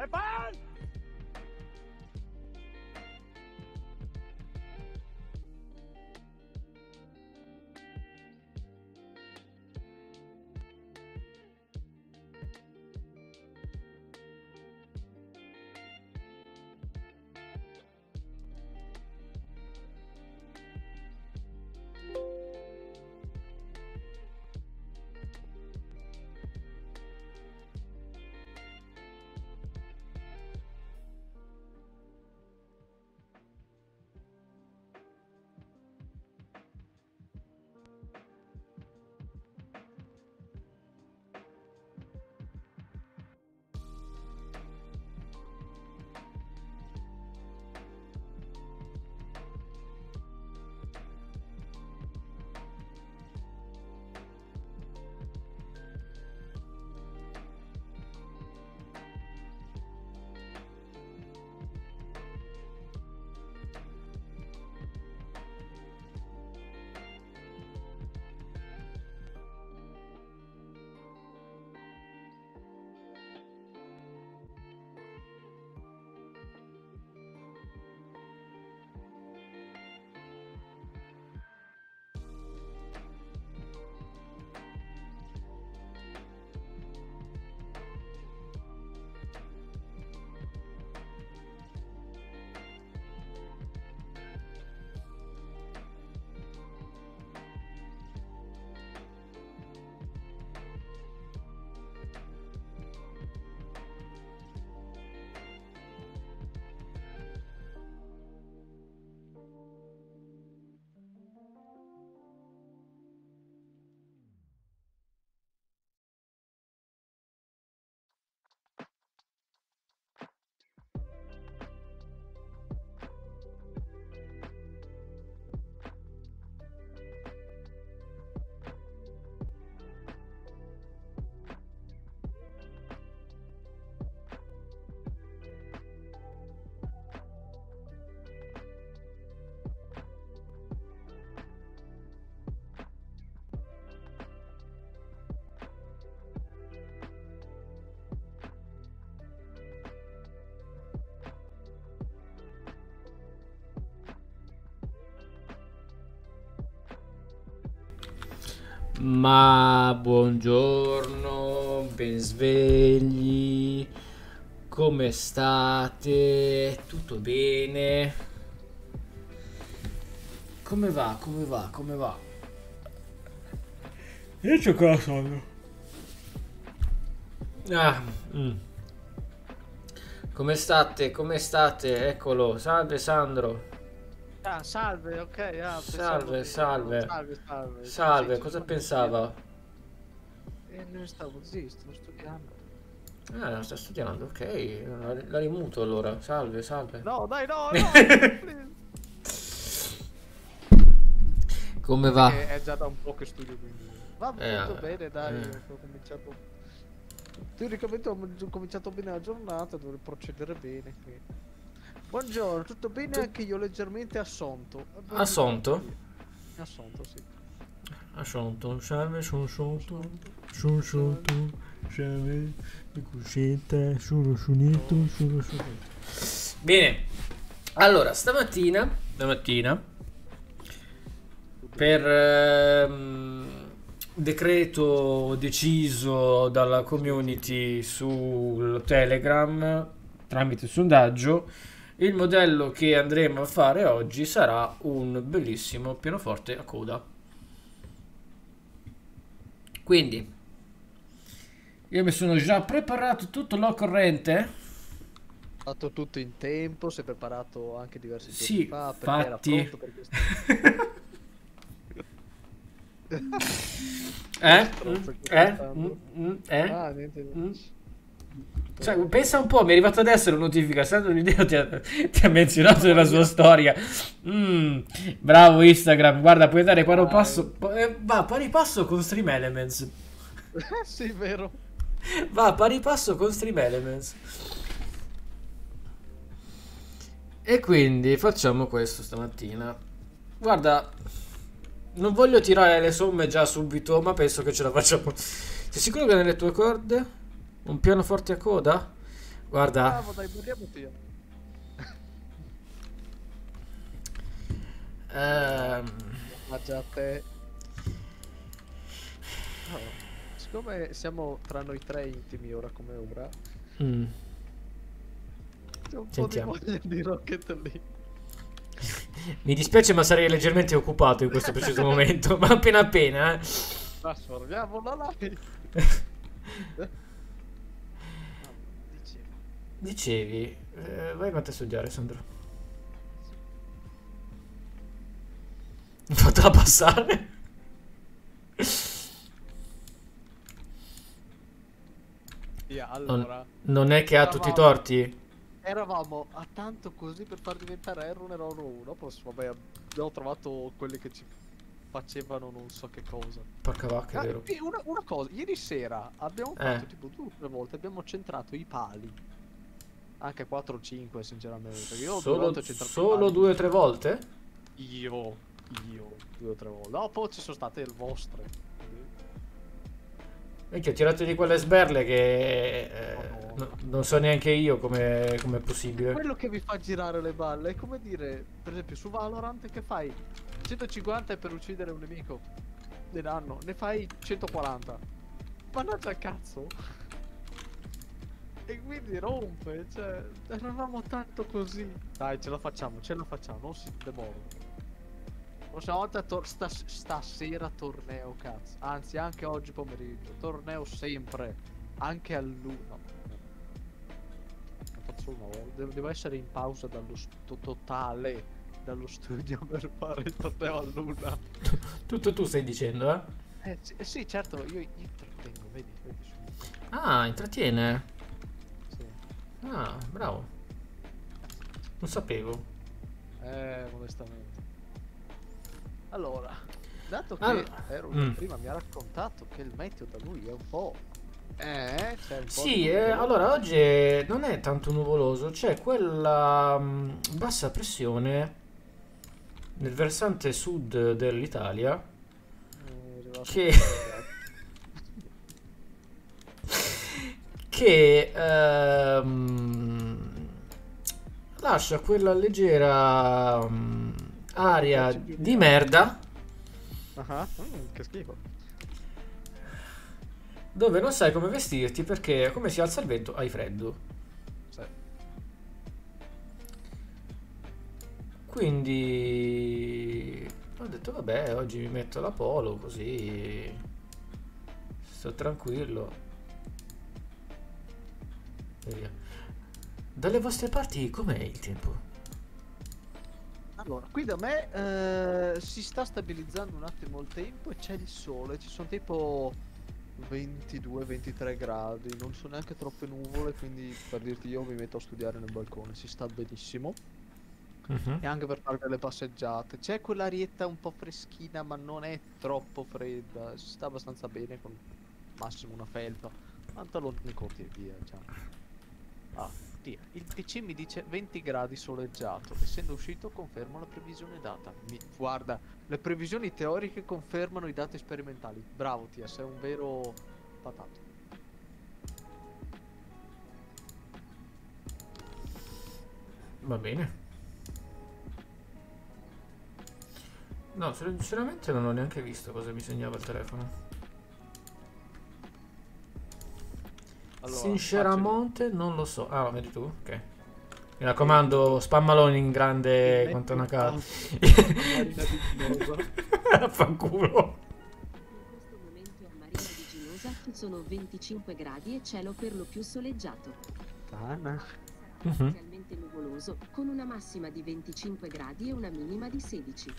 来拜。Ma buongiorno, ben svegli, come state? Tutto bene? Come va? Come va? Come va? Io c'ho qua sonno. Ah, mm. Come state? Come state? Eccolo, salve Sandro. Ah, salve, ok. Ah, Salve, pensavo- salve. Salve, salve. Salve, Sì, cosa sì, pensava? Eh, non stavo zitto, sto studiando. Ah, sta studiando, ok. La, la rimuto allora. Salve, salve. No, dai, no, no. Come va? Eh, è già da un po' che studio, quindi... Va Eh, tutto bene, dai, eh. ho cominciato... Teoricamente ho ho cominciato bene la giornata, dovrei procedere bene. quindi. Buongiorno, tutto bene? Tu- Anche io leggermente assonto. Assonto? Assonto, sì. Ah, sonto, salve, sono sonto. Sono sonto, salve. Mi cuscetta, sono sonetto, sono sonetto. Bene. Allora, stamattina, stamattina, per ehm, decreto deciso dalla community sul Telegram tramite sondaggio, il modello che andremo a fare oggi sarà un bellissimo pianoforte a coda. Quindi, io mi sono già preparato tutto l'occorrente. fatto tutto in tempo, si è preparato anche diversi giorni Sì, fa, perché era fatti. pronto per questo. Eh? Eh? Mm, mm, eh? Ah, niente. Mm. Cioè, pensa un po', mi è arrivata adesso la notifica. Sandro Lideo ti ha, ti ha menzionato nella sua storia. Mm, bravo Instagram, guarda, puoi dare pari passo. eh, va, pari passo con Stream Elements. sì, vero. Va, pari passo con Stream Elements. E quindi facciamo questo stamattina. Guarda, non voglio tirare le somme già subito, ma penso che ce la facciamo. Sei sicuro che nelle tue corde? Un pianoforte a coda? Guarda, Bravo, dai, moriamo via. ehm, Ma già te. Allora, siccome siamo tra noi tre intimi ora come ora, mm, c'è un Sentiamo. po' di voglia di Rocket League. mi dispiace ma sarei leggermente occupato in questo preciso momento, ma appena appena, eh. Trasformiamo la live. Dicevi, eh, vai avanti a studiare, Sandro. Fatela passare. Via, allora, Non è che ha tutti i torti? eravamo a tanto così per far diventare Erron Erron 1. Poi, vabbè, abbiamo trovato quelli che ci facevano non so che cosa. Porca vacca, Ah, vero. una, una cosa, ieri sera abbiamo Eh. fatto tipo due o tre volte, abbiamo centrato i pali. Anche 4 o 5 sinceramente. perché Io due Solo, solo due o tre volte? Io, io, due o tre volte. Dopo ci sono state le vostre. Minchia, ho tirato di quelle sberle che eh, Madonna. no- non so neanche io come è possibile. Quello che vi fa girare le balle è come dire, per esempio su Valorant che fai 150 per uccidere un nemico ne danno, ne fai 140. Mannaggia cazzo! E quindi rompe, cioè, eravamo tanto così. Dai, ce la facciamo, ce la facciamo, non si demora. Prossima volta tor- stas- stasera torneo, cazzo. Anzi, anche oggi pomeriggio. Torneo sempre. Anche a luna. Non faccio una volta. Devo, essere in pausa dallo totale. Dallo studio per fare il torneo a luna. Tutto tu stai dicendo, eh? Eh sì, eh certo, io intrattengo, vedi, vedi su. Ah, intrattiene. Ah, bravo. Non sapevo. Eh, modestamente. Allora, dato che Allora, Ero mm. prima mi ha raccontato che il meteo da lui è un po'. Eh, c'è un po' Sì, eh, allora oggi non è tanto nuvoloso, c'è quella mm, bassa pressione nel versante sud dell'Italia Eh, che- un po' che ehm, lascia quella leggera mm, aria di merda di- Ah, mm, che schifo. dove non sai come vestirti perché come si alza il vento hai freddo. Sì. Quindi ho detto vabbè, oggi mi metto la polo così sto tranquillo. Dalle vostre parti com'è il tempo? Allora, qui da me eh, si sta stabilizzando un attimo il tempo e c'è il sole, ci sono tipo 22-23 gradi, non sono neanche troppe nuvole, quindi per dirti io mi metto a studiare nel balcone, si sta benissimo. E anche per fare delle passeggiate. C'è quell'arietta un po' freschina, ma non è troppo fredda. Si sta abbastanza bene con massimo una felpa. Pantaloni corti e via, diciamo. Ah, Dio, il PC mi dice 20 gradi soleggiato. Essendo uscito confermo la previsione data. Mi- guarda, le previsioni teoriche confermano i dati sperimentali. Bravo Tia, sei un vero patato. Va bene. No, sinceramente non ho neanche visto cosa mi segnava il telefono. Allora, Sinceramente non lo so. Ah, lo vedi tu? Ok. Mi raccomando, spammalone in grande quanto una un casa. Marina di Ginosa. Fanculo. In questo momento a Marina di Ginosa sono 25 gradi e cielo per lo più soleggiato. Tana. Parzialmente nuvoloso, con una massima di 25 gradi e una minima di 16.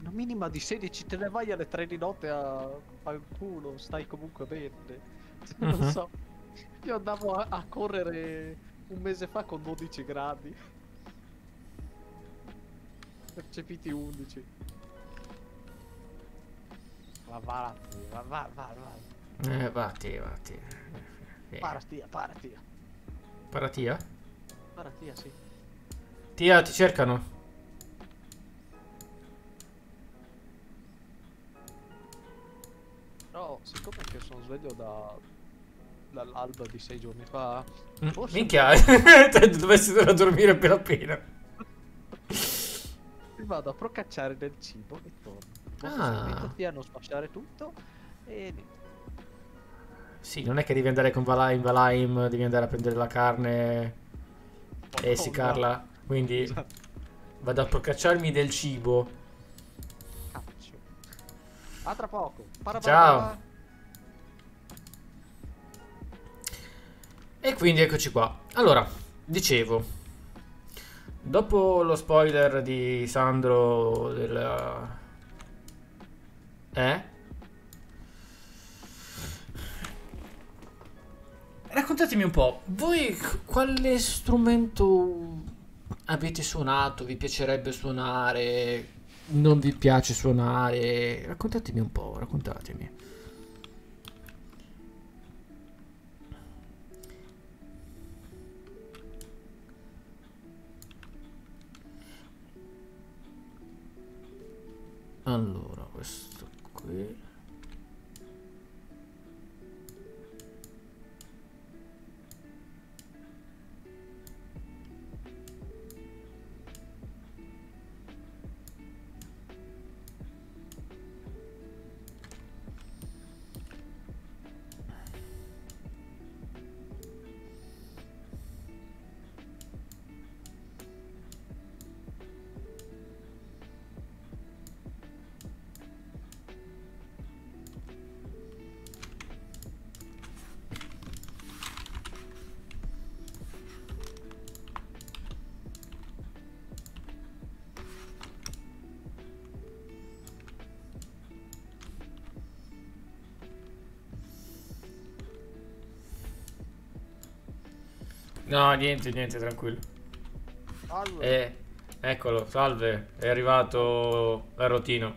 Una minima di 16 te ne vai alle 3 di notte a fare il culo, stai comunque bene. Non Mhm. so. Io andavo a, a correre un mese fa con 12 gradi. Percepiti 11. Ma va, va, va, va, va. Eh, vatti, vatti. Eh, Para stia, para tia. Paratia? Para tia, sì. Tia, ti cercano. Però siccome che sono sveglio da dall'alba di sei giorni fa. Mm, Forse- Minchia, te dovessi andare a dormire appena appena. Vado a procacciare del cibo e torno. Posso Ah. a non sfasciare tutto e. Sì, non è che devi andare con Valheim, Valheim, devi andare a prendere la carne e Oh, no. essiccarla. Quindi Esatto. vado a procacciarmi del cibo. Caccio. A tra poco. Para Ciao. E quindi eccoci qua. Allora, dicevo, dopo lo spoiler di Sandro del... Eh? Raccontatemi un po', voi quale strumento avete suonato, vi piacerebbe suonare, non vi piace suonare? Raccontatemi un po', raccontatemi. Allora, questo qui. No, niente, niente, tranquillo. Allora, Eh, eccolo, salve, è arrivato l'arrotino.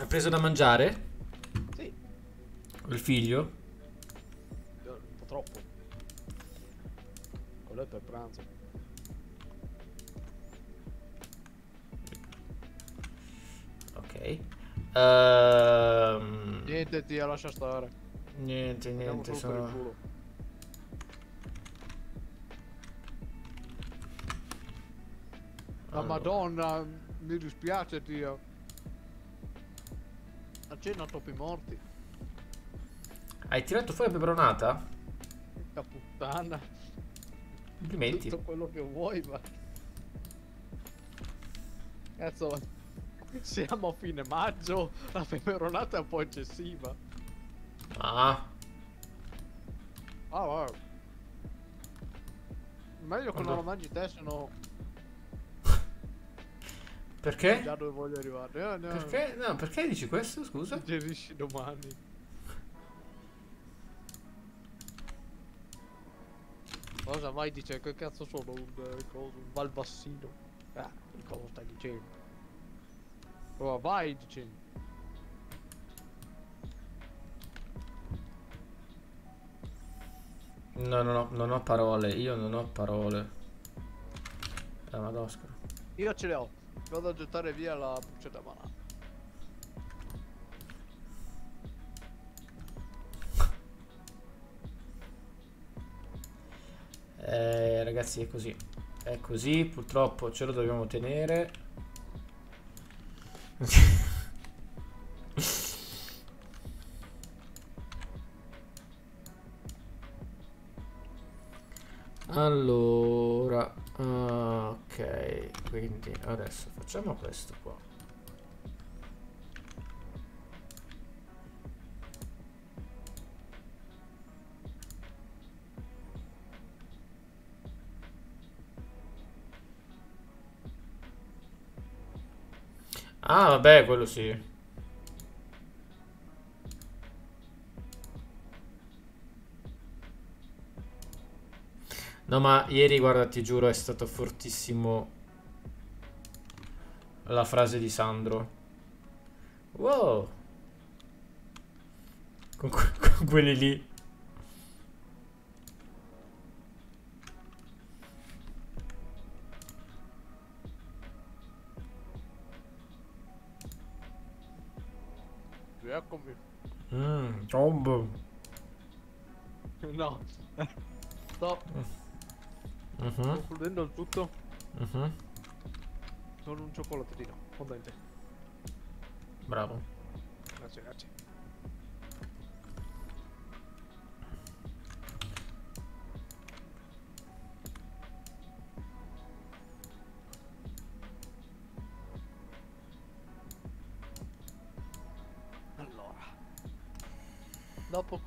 Ha preso da mangiare? sì, Il figlio? un po' troppo. Quello è per pranzo. Ok. Ehm, Niente, zia, lascia stare. niente, niente, sono... La Allora. madonna, mi dispiace, zia. A cena troppi morti. Hai tirato fuori la peperonata? Porca puttana. Complimenti. Tutto quello che vuoi, ma... Cazzo, siamo a fine maggio, la peperonata è un po' eccessiva. Ah, Ah, guarda. Meglio che non la mangi te, se no perché? già dove voglio arrivare. Eh, no, Perché? No, perché dici questo? Scusa. Digerisci domani. Cosa mai dice? Che cazzo sono un, eh, coso, un valbassino? Ah, che cosa stai dicendo? Oh, vai dicendo. No, no, no, non ho parole. Io non ho parole. La madosca. Io ce le ho. Vado a gettare via la buccia da banana. Eh, ragazzi, è così. È così, purtroppo ce lo dobbiamo tenere. Allora, ah, ok, quindi adesso facciamo questo qua. Ah, vabbè, quello sì. No, ma ieri, guarda, ti giuro, è stato fortissimo la frase di Sandro. Wow. Con, que- con quelli lì. Tom. No. Sto Mhm, concludendo il tutto mhm. con un cioccolatino fondente. Bravo. Grazie, grazie.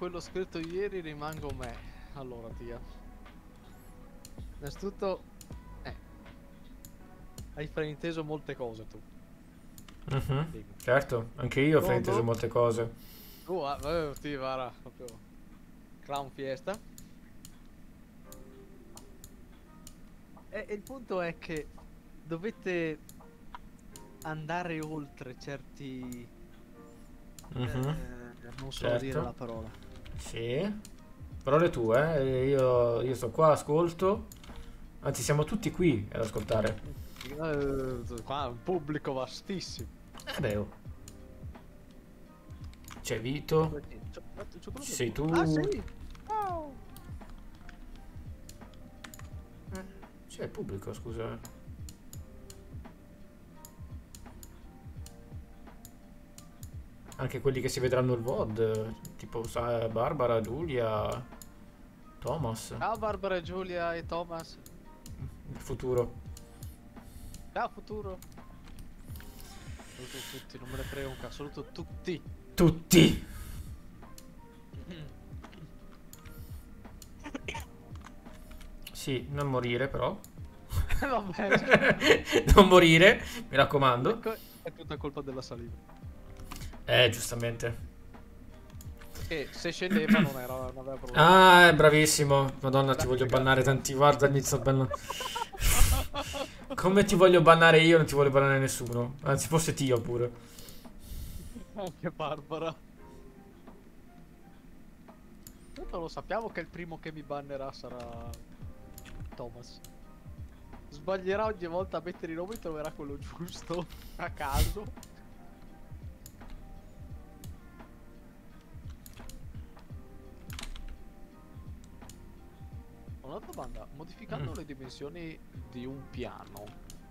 Quello scritto ieri rimango me. Allora, tia. Innanzitutto... Eh. Hai frainteso molte cose tu. Mhm, Dico. Certo, anche io ho frainteso molte cose. Tu, ah, eh, sì, guarda, proprio clown fiesta. E, e il punto è che dovete andare oltre certi... Mhm, eh, non so certo. dire la parola. Sì. Parole tue, eh. Io, io sto qua, ascolto. Anzi, siamo tutti qui ad ascoltare. Eh, qua è un pubblico vastissimo. Eh beh, oh. C'è Vito. Ci sei tu? Ah, sì. Oh. C'è il pubblico, scusa. Anche quelli che si vedranno il VOD, tipo Barbara, Giulia, Thomas, Ciao Barbara, Giulia e Thomas. il futuro. Ciao futuro. Saluto tutti, non me ne frega un cazzo, saluto tutti. Tutti! Sì, non morire però. Va bene. non morire, mi raccomando. Ecco, È tutta colpa della saliva. Eh, giustamente. E se scendeva non era non aveva problema. Ah, è bravissimo. Madonna, ti voglio bannare tanti. Guarda, inizio a bannare. Come ti voglio bannare io, non ti voglio bannare nessuno. Anzi, forse Tio pure. Anche Barbara. Tanto lo sappiamo che il primo che mi bannerà sarà Thomas. Sbaglierà ogni volta a mettere i nomi e troverà quello giusto a caso. Una domanda, modificando Mm. le dimensioni di un piano,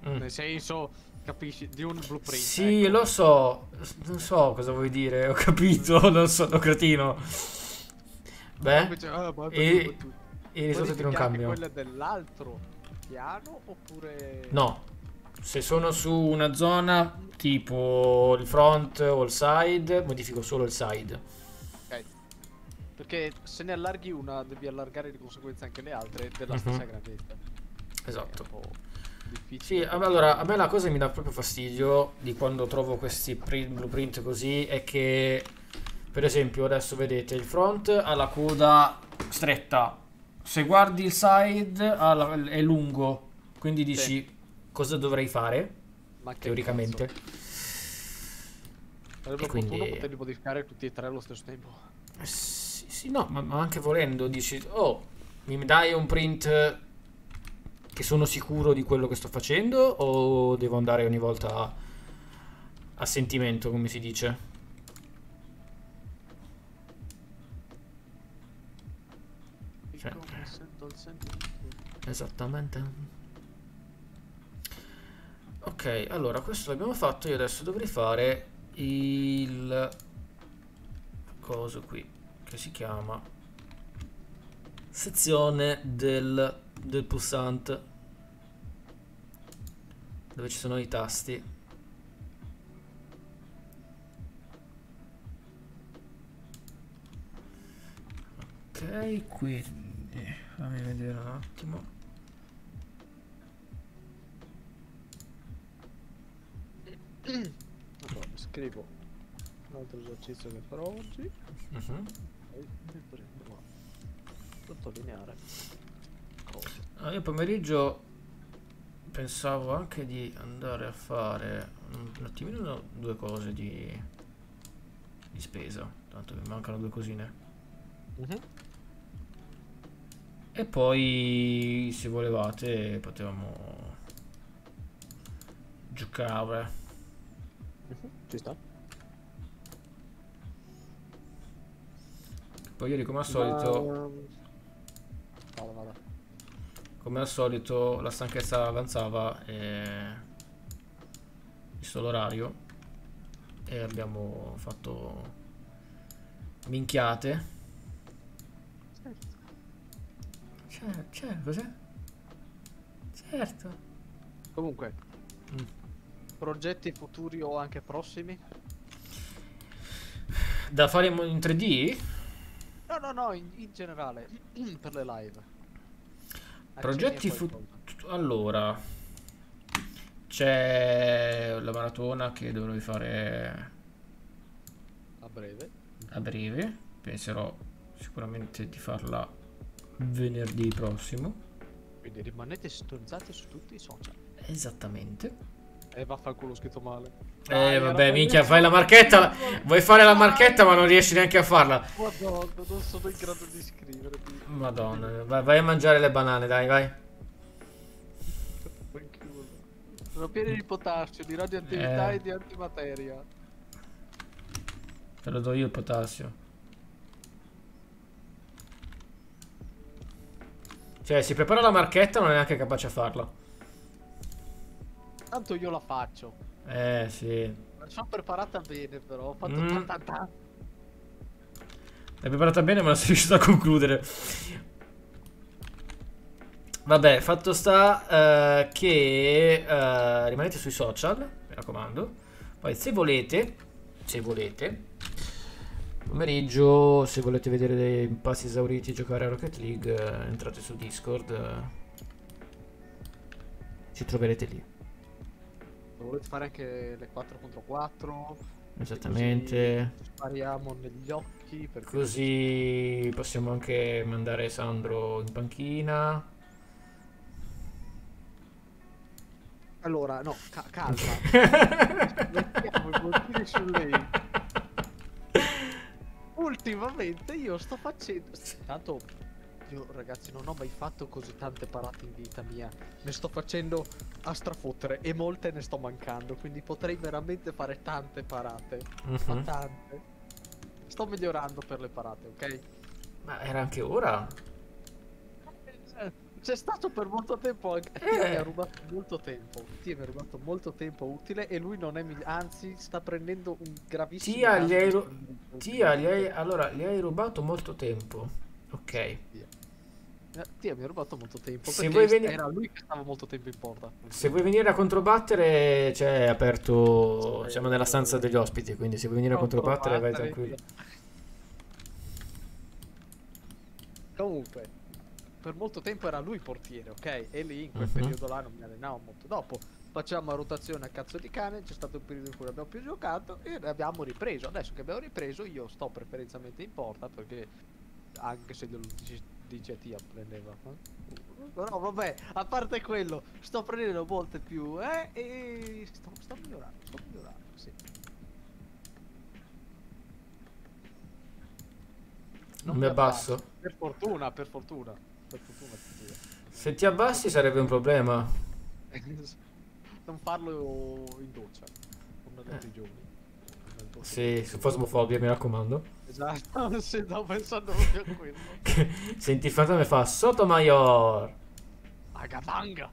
Mm. nel senso, capisci, di un blueprint. Sì, ecco. lo so. Non so cosa vuoi dire. Ho capito, non sono cretino. Beh, Invece, ah, e- tu- i risultati non cambiano. quelle dell'altro piano oppure No, se sono su una zona tipo il front o il side, modifico solo il side. Perché se ne allarghi una devi allargare di conseguenza anche le altre della Mhm. stessa grandezza. Esatto. È un po' Sì, allora, a me la cosa che mi dà proprio fastidio di quando trovo questi pri- blueprint così è che, per esempio, adesso vedete il front ha la coda stretta, se guardi il side la- è lungo, quindi dici cosa dovrei fare, Ma teoricamente. Sarebbe quindi- poterli modificare tutti e tre allo stesso tempo. Eh, Sì, sì, no, ma, ma anche volendo dici, oh, mi dai un print che sono sicuro di quello che sto facendo o devo andare ogni volta a, a sentimento, come si dice? Cioè, sentimento. Esattamente. Ok, allora questo l'abbiamo fatto. Io adesso dovrei fare il coso qui che si chiama sezione del, del pulsante dove ci sono i tasti. Ok, quindi fammi vedere un attimo. Scrivo un altro esercizio che farò oggi. Mhm. E prendo a sottolineare cose. Ah, io pomeriggio pensavo anche di andare a fare un, un attimino due cose di, di spesa, tanto mi mancano due cosine. E poi, se volevate, potevamo giocare. Ci sta? Poi ieri come al solito, Ma- Vada, vada. come al solito la stanchezza avanzava e visto l'orario e abbiamo fatto minchiate. Certo, certo, cos'è? Certo. Comunque, Mm. progetti futuri o anche prossimi? Da fare in 3D? No, no, no, in, in generale, per le live. Progetti Accenni a futuri. Allora, c'è la maratona che dovrei fare A breve. a breve. Penserò sicuramente di farla venerdì prossimo. Quindi rimanete sintonizzati su tutti i social. Esattamente. E vaffanculo ho scritto male. Eh, vabbè, minchia, fai la marchetta. Vuoi fare la marchetta, ma non riesci neanche a farla. Madonna, non sono in grado di scrivere. Madonna, vai, vai a mangiare le banane, dai, vai. Sono pieni di potassio, di radioattività Eh. e di antimateria. Te lo do io il potassio. Cioè, si prepara la marchetta, non è neanche capace a farla. Tanto io la faccio. Eh, sì. La sono preparata bene però. Ho fatto Mm. tan tan tan. L'hai preparata bene, ma non sei riuscito a concludere. Vabbè, fatto sta eh, che eh, rimanete sui social, mi raccomando. Poi se volete, se volete, pomeriggio, se volete vedere dei passi esauriti giocare a Rocket League, eh, entrate su Discord. ci troverete lì. Volete fare anche le 4 contro 4? Esattamente. Spariamo negli occhi. Così possiamo anche mandare Sandro in panchina. Allora, no, ca- calma. Mettiamo i su lei. Ultimamente io sto facendo. Tanto io ragazzi non ho mai fatto così tante parate in vita mia. Ne sto facendo a strafottere e molte ne sto mancando. Quindi potrei veramente fare tante parate. Ma Mhm. tante. Sto migliorando per le parate, ok? Ma era anche ora. C'è stato per molto tempo anche. Eh. Mi ha rubato molto tempo. Mi ha rubato molto tempo utile e lui non è Anzi, sta prendendo un gravissimo. Tia, gli hai, ru- Tia, gli hai- allora, gli hai rubato molto tempo. Ok. Eh, Tia mi ha rubato molto tempo. Se perché vuoi veni- era lui che stava molto tempo in porta. Se vuoi venire a controbattere, c'è aperto. Sì. Siamo nella stanza degli ospiti, quindi se vuoi venire a controbattere, vai tranquillo. Comunque, per molto tempo era lui portiere, ok? E lì in quel Mhm. periodo là non mi allenavo molto. Dopo facciamo a rotazione a cazzo di cane, c'è stato un periodo in cui non abbiamo più giocato e abbiamo ripreso. Adesso che abbiamo ripreso io sto preferenzialmente in porta perché anche se dice tia prendeva. eh? No, vabbè, a parte quello, sto prendendo molte più, eh? E sto, sto migliorando, sto migliorando, sì. Non mi abbasso. Per fortuna, per fortuna. Per fortuna. per fortuna. Se ti abbassi sarebbe un problema. non farlo in doccia Eh. altri giorni Nel posto- Sì, su fosmofobia, mi raccomando. Esatto se sto pensando proprio a quello Senti il fantasma e fa Sotomayor. agabanga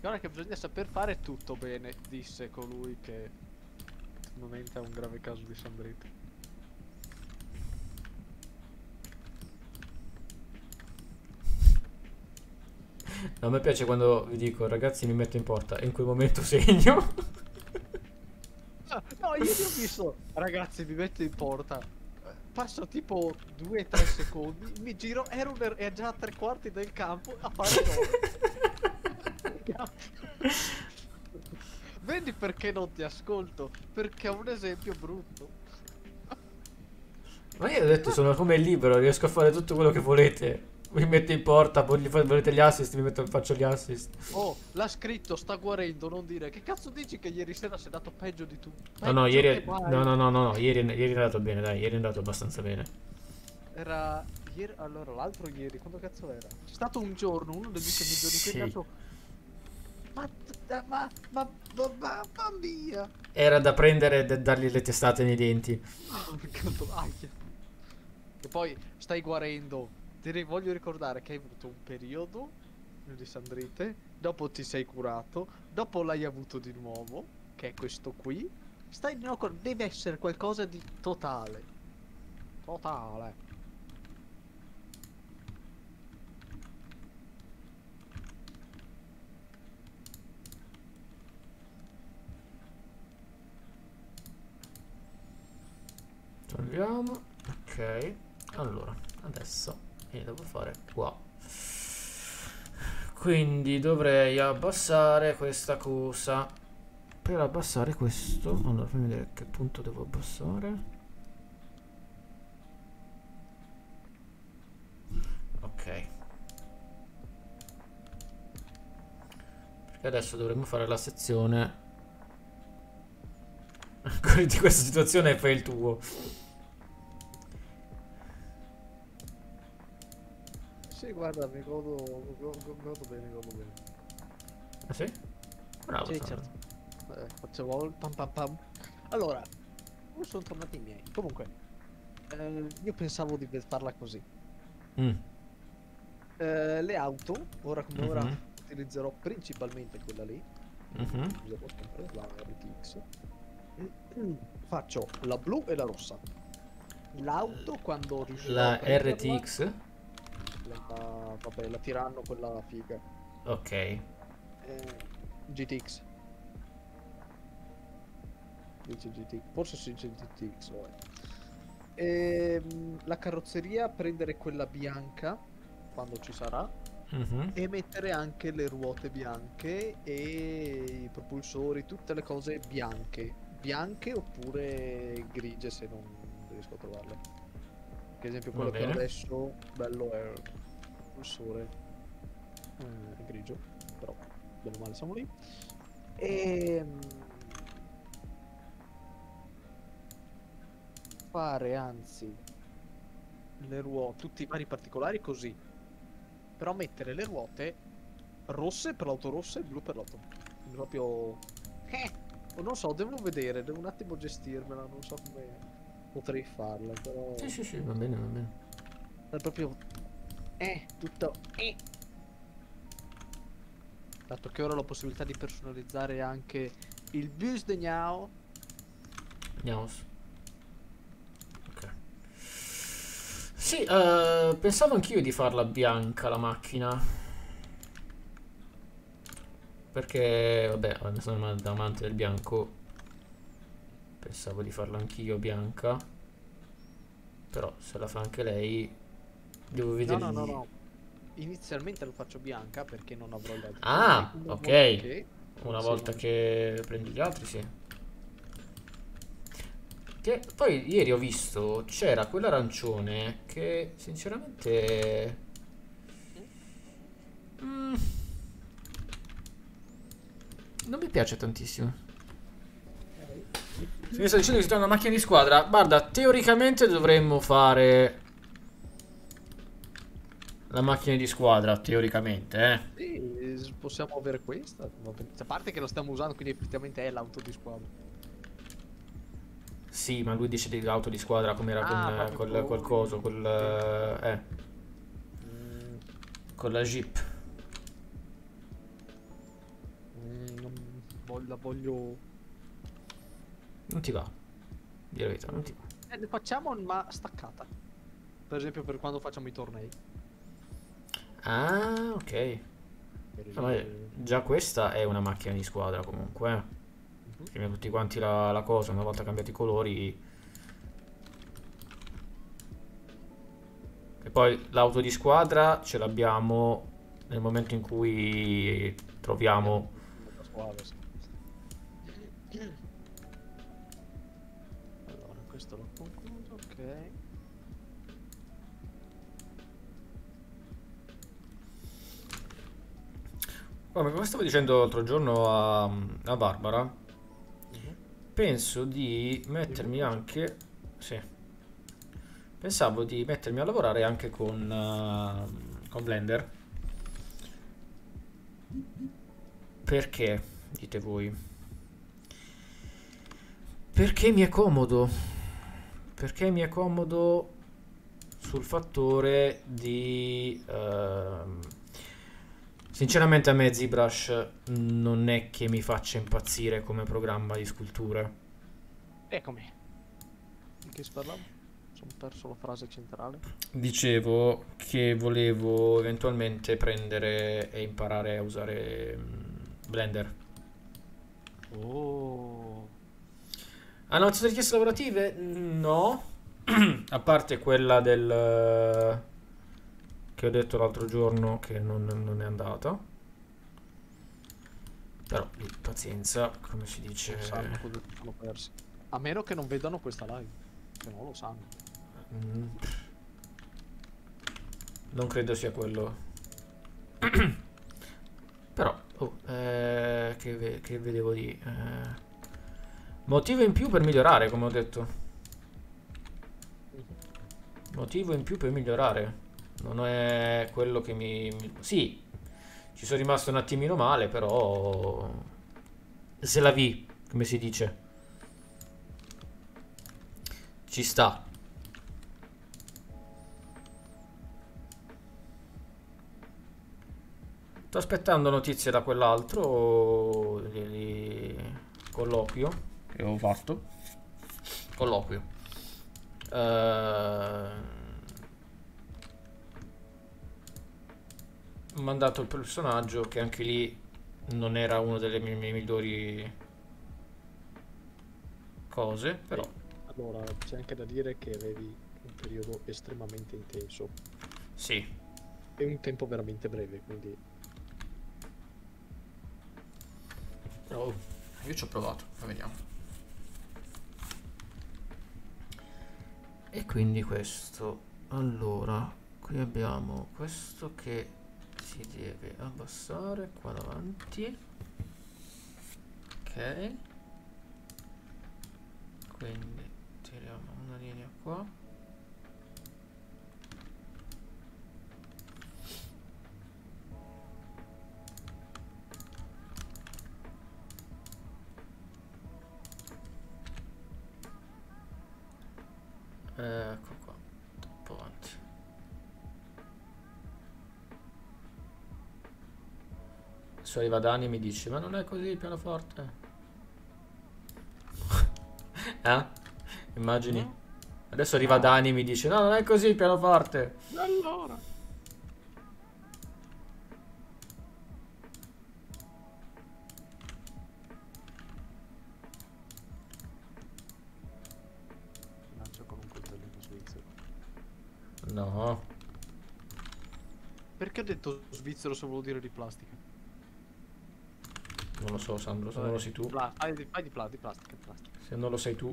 guarda che bisogna saper fare tutto bene disse colui che ultimamente ha un grave caso di Sandrito No, a me piace quando vi dico ragazzi mi metto in porta e in quel momento segno. No ieri ho visto ragazzi mi metto in porta Passo tipo 2-3 secondi, mi giro, Eruner è già a tre quarti del campo a fare gol. Vedi perché non ti ascolto? Perché è un esempio brutto. Ma io ho detto sono come libero, riesco a fare tutto quello che volete. Mi metto in porta, poi gli fa- volete gli assist, mi metto, faccio gli assist. Oh, l'ha scritto, sta guarendo, non dire. Che cazzo dici che ieri sera sei andato peggio di tu? No, no, Peggio ieri, no, no, no, no, no, ieri, ieri è andato bene, dai, ieri è andato abbastanza bene. Era ieri, allora l'altro ieri, quando cazzo era? C'è stato un giorno, uno degli ultimi giorni Sì. che è andato... Ma, ma, ma, ma, ma, mamma mia! Era da prendere e da dargli le testate nei denti. Oh, che cazzo, aia. Che poi stai guarendo. Ti voglio ricordare che hai avuto un periodo di Sandrite, dopo ti sei curato, dopo l'hai avuto di nuovo, che è questo qui. Stai no, co- deve essere qualcosa di totale. Totale. Togliamo. Ok. Allora, adesso io devo fare qua. Quindi dovrei abbassare questa cosa. Per abbassare questo, allora fammi vedere che punto devo abbassare. Ok. Perché adesso dovremmo fare la sezione di questa situazione e fai il tuo. Sì, guarda, mi godo, godo, godo bene, godo bene. Ah sì? Bravo. Sì, certo. Eh, facevo il pam pam pam. Allora, non sono tornati i miei. Comunque, eh, io pensavo di farla così. Mm. Eh, le auto, ora come ora, Mhm. utilizzerò principalmente quella lì. Mhm. Userò sempre la RTX. Faccio la blu e la rossa. L'auto quando riuscirò a La prenderla, RTX? La, vabbè, la tiranno quella figa. Ok. Eh, GTX. Dice GTX. Forse sì, c'è GTX. vabbè. Ehm, la carrozzeria prendere quella bianca quando ci sarà Mhm. e mettere anche le ruote bianche e i propulsori, tutte le cose bianche. Bianche oppure grigie se non riesco a trovarle. Per esempio quello che ho adesso, bello è il propulsore eh, grigio, però bene o male siamo lì. E fare anzi le ruote, tutti i vari particolari così. Però mettere le ruote rosse per l'auto rossa e blu per l'auto. Quindi proprio eh, o non so, devo vedere, devo un attimo gestirmela, non so come potrei farla, però Sì, sì, sì, va bene, va bene. è proprio eh, tutto eh. Dato che ora ho la possibilità di personalizzare anche il bus de Gnao. Su. Ok. Sì, eh, pensavo anch'io di farla bianca la macchina. Perché, vabbè, sono am- amante del bianco. Pensavo di farla anch'io bianca. Però se la fa anche lei, devo No, vedere. no, no, no. Inizialmente lo faccio bianca perché non avrò gli altri. Ah, ok. volta che- Una Sì, volta non- che prendi gli altri, sì. Che poi ieri ho visto c'era quell'arancione che sinceramente mm, non mi piace tantissimo. Mi sta dicendo che si trova una macchina di squadra, guarda, teoricamente dovremmo fare la macchina di squadra, teoricamente, eh. Sì, possiamo avere questa. A parte che la stiamo usando, quindi effettivamente è l'auto di squadra. Sì, ma lui dice di auto di squadra come era Ah, con, col, con- col coso, col, eh, Mm, con la Jeep. mm, non la voglio. Non ti va. Dire la verità, non ti va. Eh, ne facciamo ma staccata. Per esempio, per quando facciamo i tornei. Ah, ok. Esempio- già questa è una macchina di squadra comunque. eh. Mhm. Abbiamo tutti quanti la, la cosa, una volta cambiati i colori. E poi l'auto di squadra ce l'abbiamo nel momento in cui troviamo La squadra, sì. Come come stavo dicendo l'altro giorno a, a Barbara, Mhm. penso di mettermi anche. Sì. Pensavo di mettermi a lavorare anche con, eh, con Blender. Perché? Dite voi. Perché mi è comodo. Perché mi è comodo sul fattore di... ehm, sinceramente a me ZBrush non è che mi faccia impazzire come programma di sculture. Eccomi. Di che si parlava? Sono perso la frase centrale. Dicevo che volevo eventualmente prendere e imparare a usare mm, Blender. Oh. Hanno alzato richieste lavorative? No. A parte quella del... che ho detto l'altro giorno che non, non è andata. Però, pazienza, come si dice... A meno che non vedano questa live. Se no lo sanno. Mm. Non credo sia quello. Però, oh, eh, che, ve- che vedevo di... eh, motivo in più per migliorare, come ho detto. Motivo in più per migliorare. Non è quello che mi... Sì, ci sono rimasto un attimino male, però... Se la vi, come si dice. Ci sta. Sto aspettando notizie da quell'altro di, di colloquio che ho fatto. Colloquio. Eh, mandato il personaggio che anche lì non era una delle mie, mie migliori cose, però Allora, c'è anche da dire che avevi un periodo estremamente intenso sì. e un tempo veramente breve, quindi Oh, io ci ho provato, ma vediamo. E quindi questo. Allora, qui abbiamo questo che si deve abbassare qua davanti. Ok. Quindi tiriamo una linea qua. Ecco Adesso arriva Dani e mi dice, ma non è così il pianoforte? eh? Immagini? No. Adesso arriva Dani e mi dice, no, non è così il pianoforte. allora. No. Perché ho detto svizzero se volevo dire di plastica? Non lo so, Sandro, se non lo sai tu. Fai di, fai plastica, plastica. Se non lo sai tu.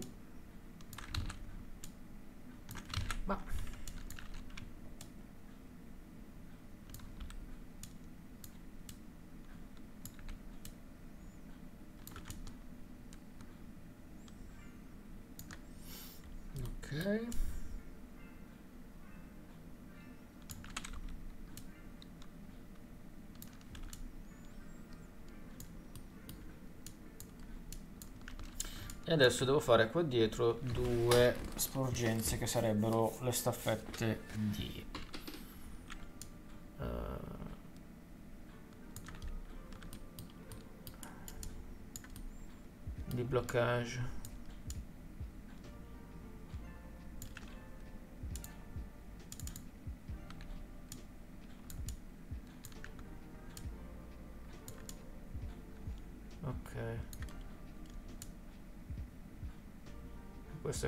Ma... Ok. E adesso devo fare qua dietro due sporgenze che sarebbero le staffette di... eh, di bloccage.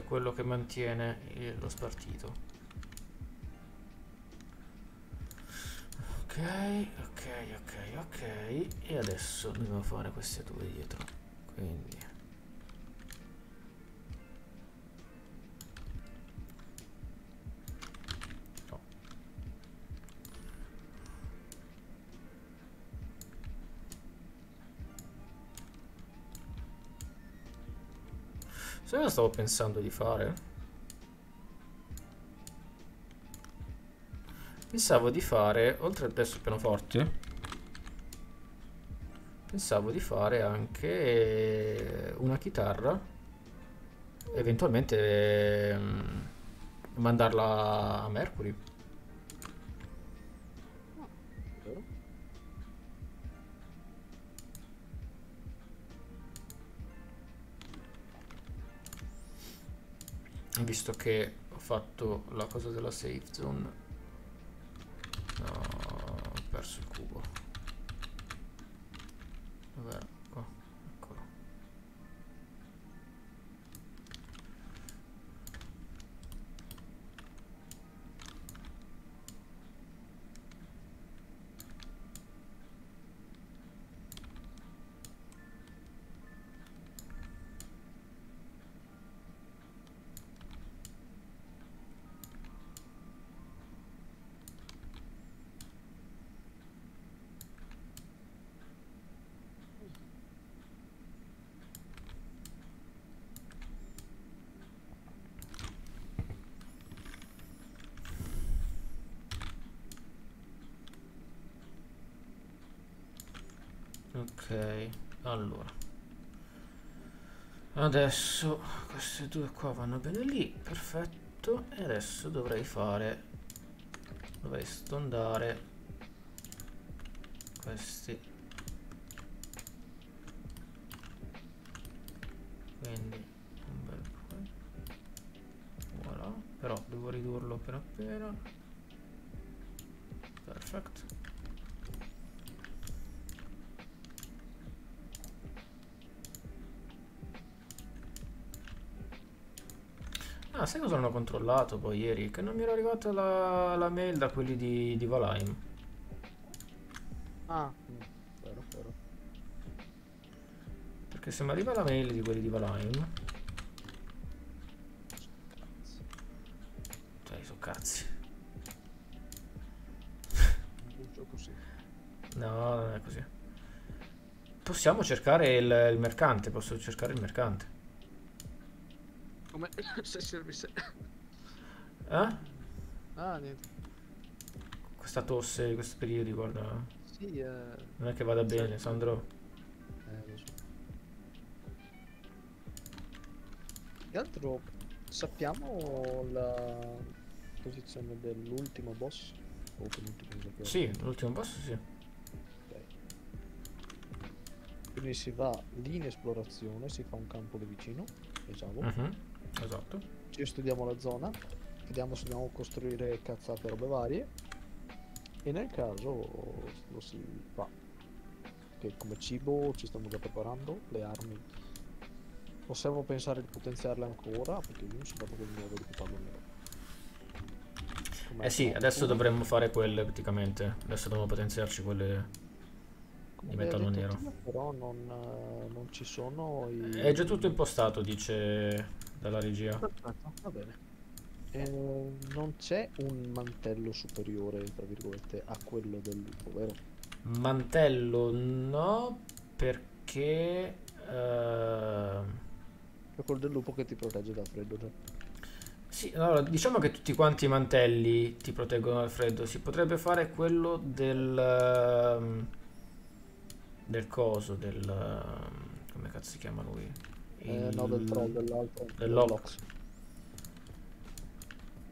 Quello che mantiene lo spartito. Ok, ok, ok, ok. E adesso dobbiamo fare queste due dietro. Quindi... stavo pensando di fare? Pensavo di fare, oltre adesso il pianoforte, pensavo di fare anche una chitarra, eventualmente ehm, mandarla a Mercury. Visto che ho fatto la cosa della safe zone. No, ho perso il cubo. Allora. Adesso queste due qua vanno bene lì, perfetto. E adesso dovrei fare... Dovrei stondare questi. Quindi un bel po'. Voilà. Però devo ridurlo appena appena. Perfetto. Ah, sai cosa non ho controllato poi ieri? Che non mi era arrivata la, la mail da quelli di, di Valheim. Ah, vero, vero. Perché se mi arriva la mail di quelli di Valheim... Cioè, sono cazzi. No, non è così. Possiamo cercare il, il mercante, posso cercare il mercante. Come se servisse. Eh? Ah, niente. Questa tosse in questi periodi, guarda. Sì, eh, Non è che vada bene. Sandro. eh, lo so. Che altro sappiamo la posizione dell'ultimo boss? O penultimo. Sì, l'ultimo boss sì. Quindi si va lì in esplorazione, si fa un campo lì vicino, diciamo. Mhm, Esatto. Ci studiamo la zona, vediamo se dobbiamo costruire cazzate robe varie. E nel caso lo si fa. Che come cibo ci stiamo già preparando, le armi. Possiamo pensare di potenziarle ancora, perché io non so proprio come nuovo di farlo nero. Com'è Eh sì, il adesso dovremmo fare quelle praticamente. Adesso dobbiamo potenziarci quelle. Come di metallo detto nero. Però non, eh, non ci sono i... È già tutto impostato, dice dalla regia. Perfetto, va bene. Eh, non c'è un mantello superiore, tra virgolette, a quello del lupo, vero? Mantello no, perché... eh, È quello del lupo che ti protegge dal freddo, già. Sì, allora, diciamo che tutti quanti i mantelli ti proteggono dal freddo. Si potrebbe fare quello del... ehm, del coso, del... ehm, come cazzo si chiama lui? Eh, no, del troll, dell'altro. dell'Ox.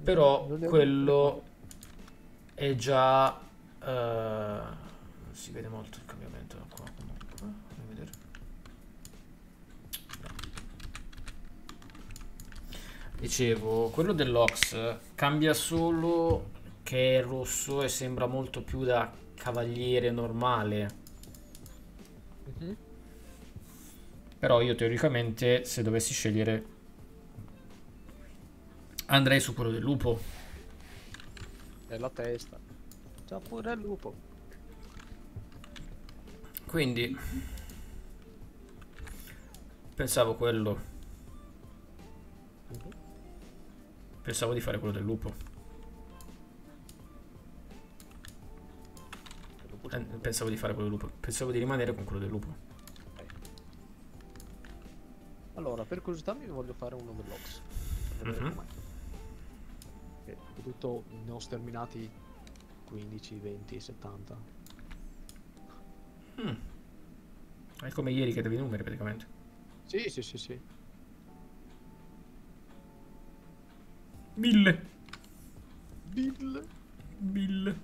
Però quello è già... eh, si vede molto il cambiamento da qua comunque. Fammi vedere. No. Dicevo, quello dell'Ox cambia solo che è rosso e sembra molto più da cavaliere normale. Mhm. Però io teoricamente, se dovessi scegliere, andrei su quello del lupo. È la testa. C'ha pure il lupo. Quindi pensavo quello. Pensavo di fare quello del lupo. Eh, pensavo di fare quello del lupo. Pensavo di rimanere con quello del lupo. Allora, per curiosità mi voglio fare uno dell'Ox. Per vedere Mhm. com'è. Tutto ne ho sterminati 15, 20, 70. Mm. È come ieri che devi numeri praticamente. Sì, sì, sì, sì. Mille. Bill. Bill.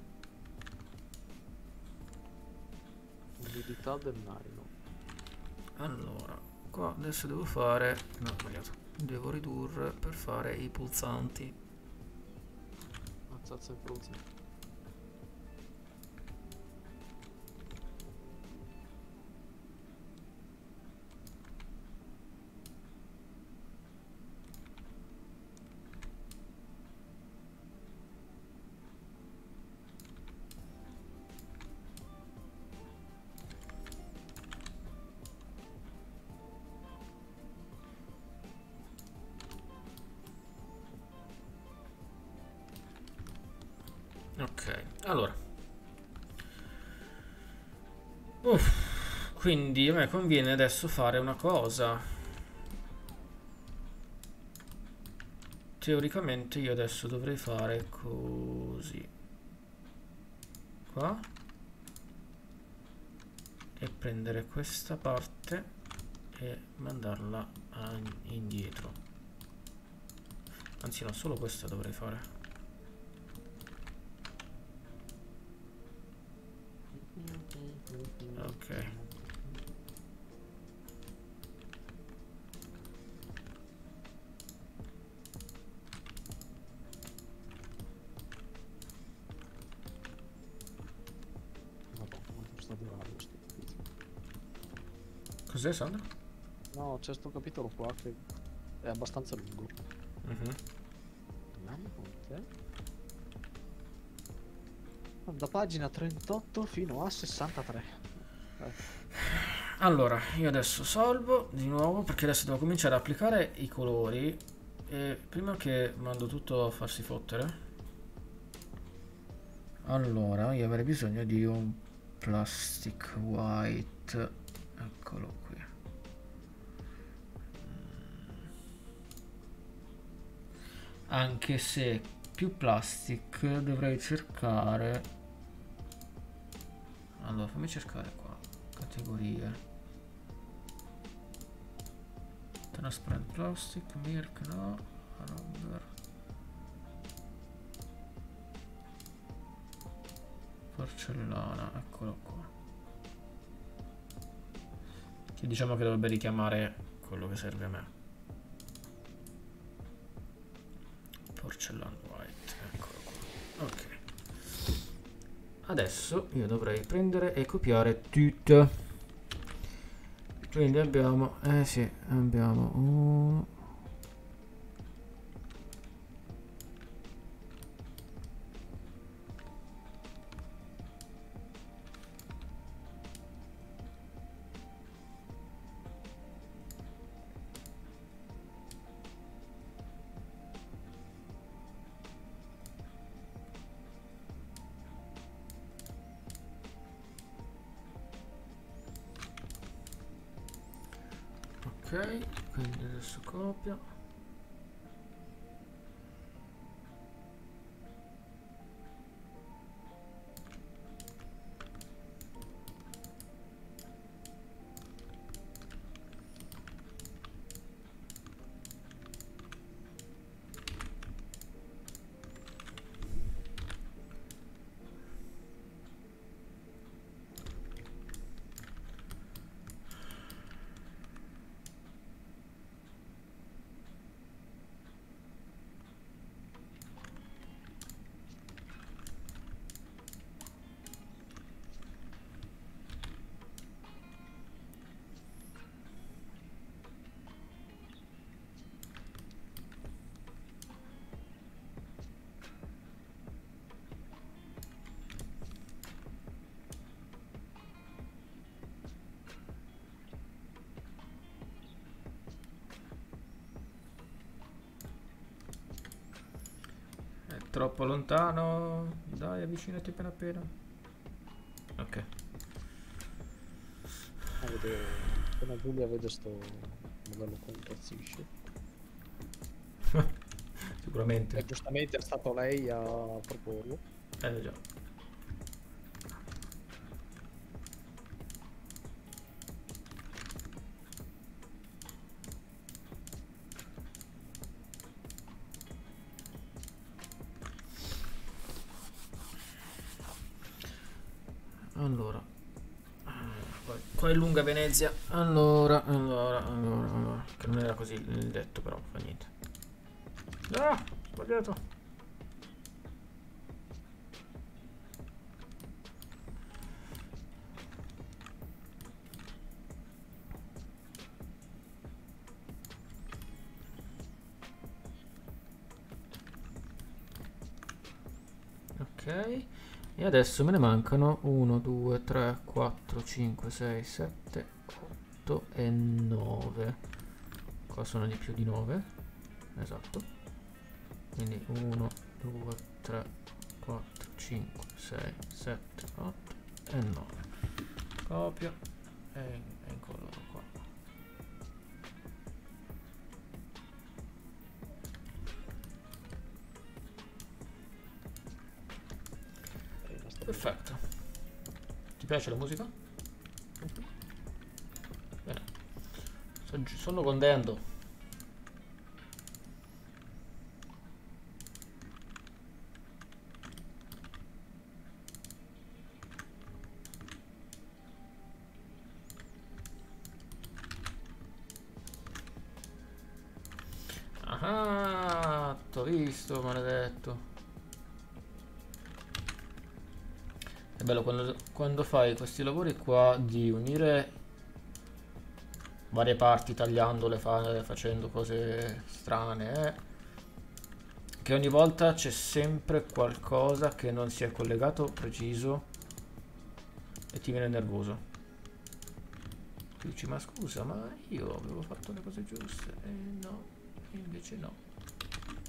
Umidità del nylon. Allora, qua adesso devo fare... No, sbagliato. Devo ridurre per fare i pulsanti. Azzazza e pruzza. Allora. Uff, quindi a me conviene adesso fare una cosa. Teoricamente io adesso dovrei fare così. Qua. E prendere questa parte e mandarla indietro. Anzi no, solo questa dovrei fare. Ok. Cos'è Sandro? No, c'è sto capitolo qua che è abbastanza lungo. Mhm. Andiamo Da pagina 38 fino a 63. Allora, io adesso salvo di nuovo perché adesso devo cominciare ad applicare i colori e prima che mando tutto a farsi fottere. Allora, io avrei bisogno di un plastic white. Eccolo qui. Anche se più plastic dovrei cercare. Allora, fammi cercare qua. Categorie. Transparent plastic, milk no, rubber. Porcellana, eccolo qua. Che diciamo che dovrebbe richiamare quello che serve a me. Porcellana white, eccolo qua. Ok. Adesso io dovrei prendere e copiare tutto. Quindi abbiamo, eh sì, abbiamo uno. Adesso troppo lontano. Dai, avvicinati appena appena. Ok. Vede, appena Giulia vede sto modello qua impazzisce. Sicuramente. E giustamente è stato lei a proporlo. Eh già. Allora. Eh, Qua, è lunga Venezia. Allora, allora, allora, allora. Che non era così detto, però fa niente. Ah, sbagliato. Adesso me ne mancano 1, 2, 3, 4, 5, 6, 7, 8 e 9. Qua sono di più di 9. Esatto. Quindi 1, 2, 3, 4, 5, 6, 7, 8 e 9. Copia e, piace la musica? Bene. Sono condendo. Ah, t'ho visto, maledetto. È bello quando, quando fai questi lavori qua di unire varie parti tagliandole, fa- facendo cose strane, eh, che ogni volta c'è sempre qualcosa che non si è collegato preciso e ti viene nervoso. Tu dici, ma scusa, ma io avevo fatto le cose giuste e no, invece no.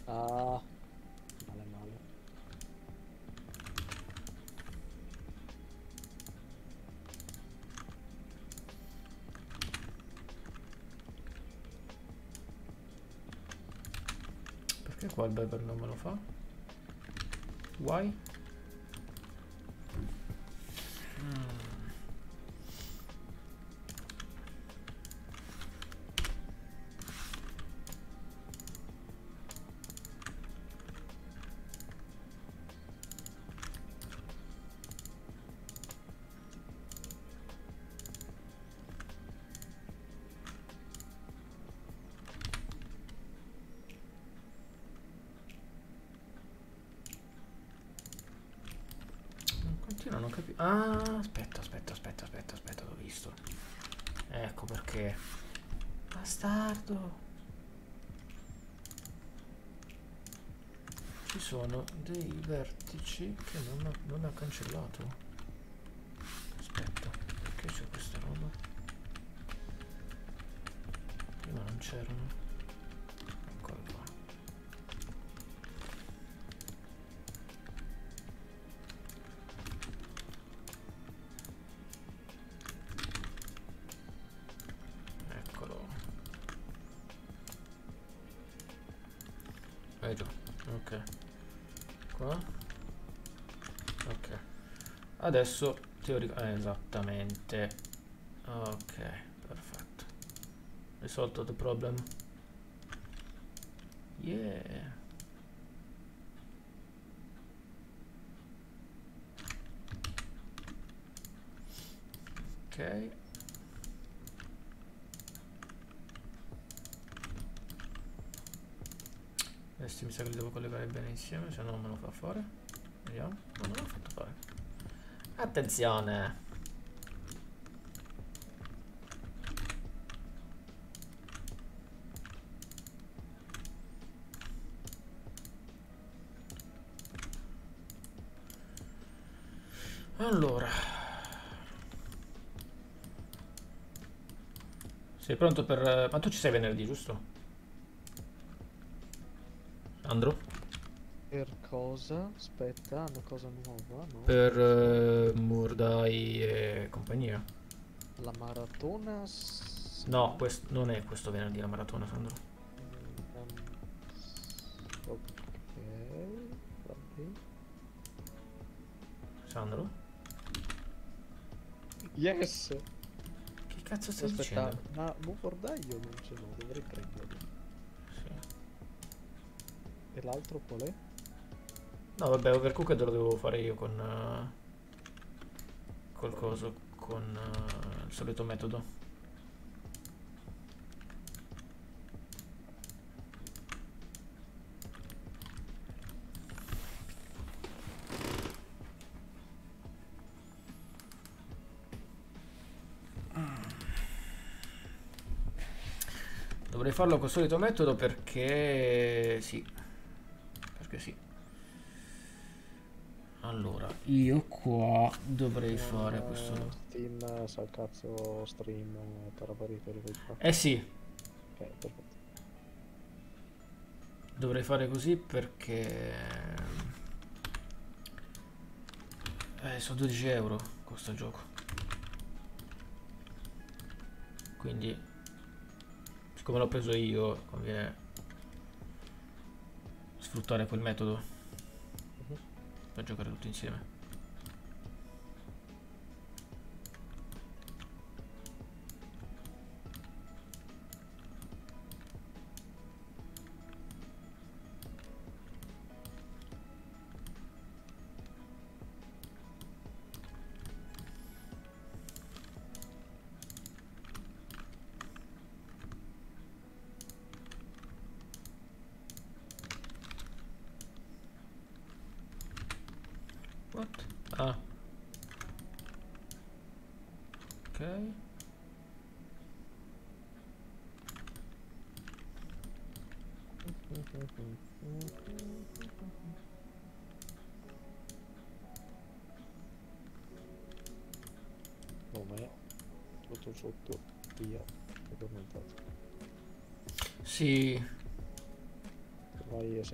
Ah, male male. Perché qua il beber non me lo fa? Why? Sono dei vertici che non ha, non ha cancellato. Adesso teorico. Eh, esattamente. Ok, perfetto. Risolto the problem. Yeah. Ok. Questi mi sa che li devo collegare bene insieme, se no me lo fa fare. Vediamo. No, non l'ho fatto fare. Attenzione! Allora. Sei pronto per... Ma tu ci sei venerdì, giusto? Andro? Cosa? Aspetta, una cosa nuova, no? Per eh, Murdai e compagnia. La maratona... No, non è questo venerdì la maratona, Sandro. Mm, Ok, va bene. Sandro? Yes! Che cazzo stai Aspetta, dicendo? ma Mufordaio non ce l'ho, dovrei prenderlo. Sì. E l'altro qual è? No, vabbè, Overcooked lo devo fare io con... eh, col coso, con eh, il solito metodo. Dovrei farlo col solito metodo perché sì. Perché sì. Allora, io qua dovrei fare Eh, questo. Steam sa cazzo stream qua. Eh sì, Ok, perfetto. dovrei fare così perché... Eh, sono 12 euro costa il gioco. Quindi, siccome l'ho preso io, conviene sfruttare quel metodo Mhm. per giocare tutti insieme.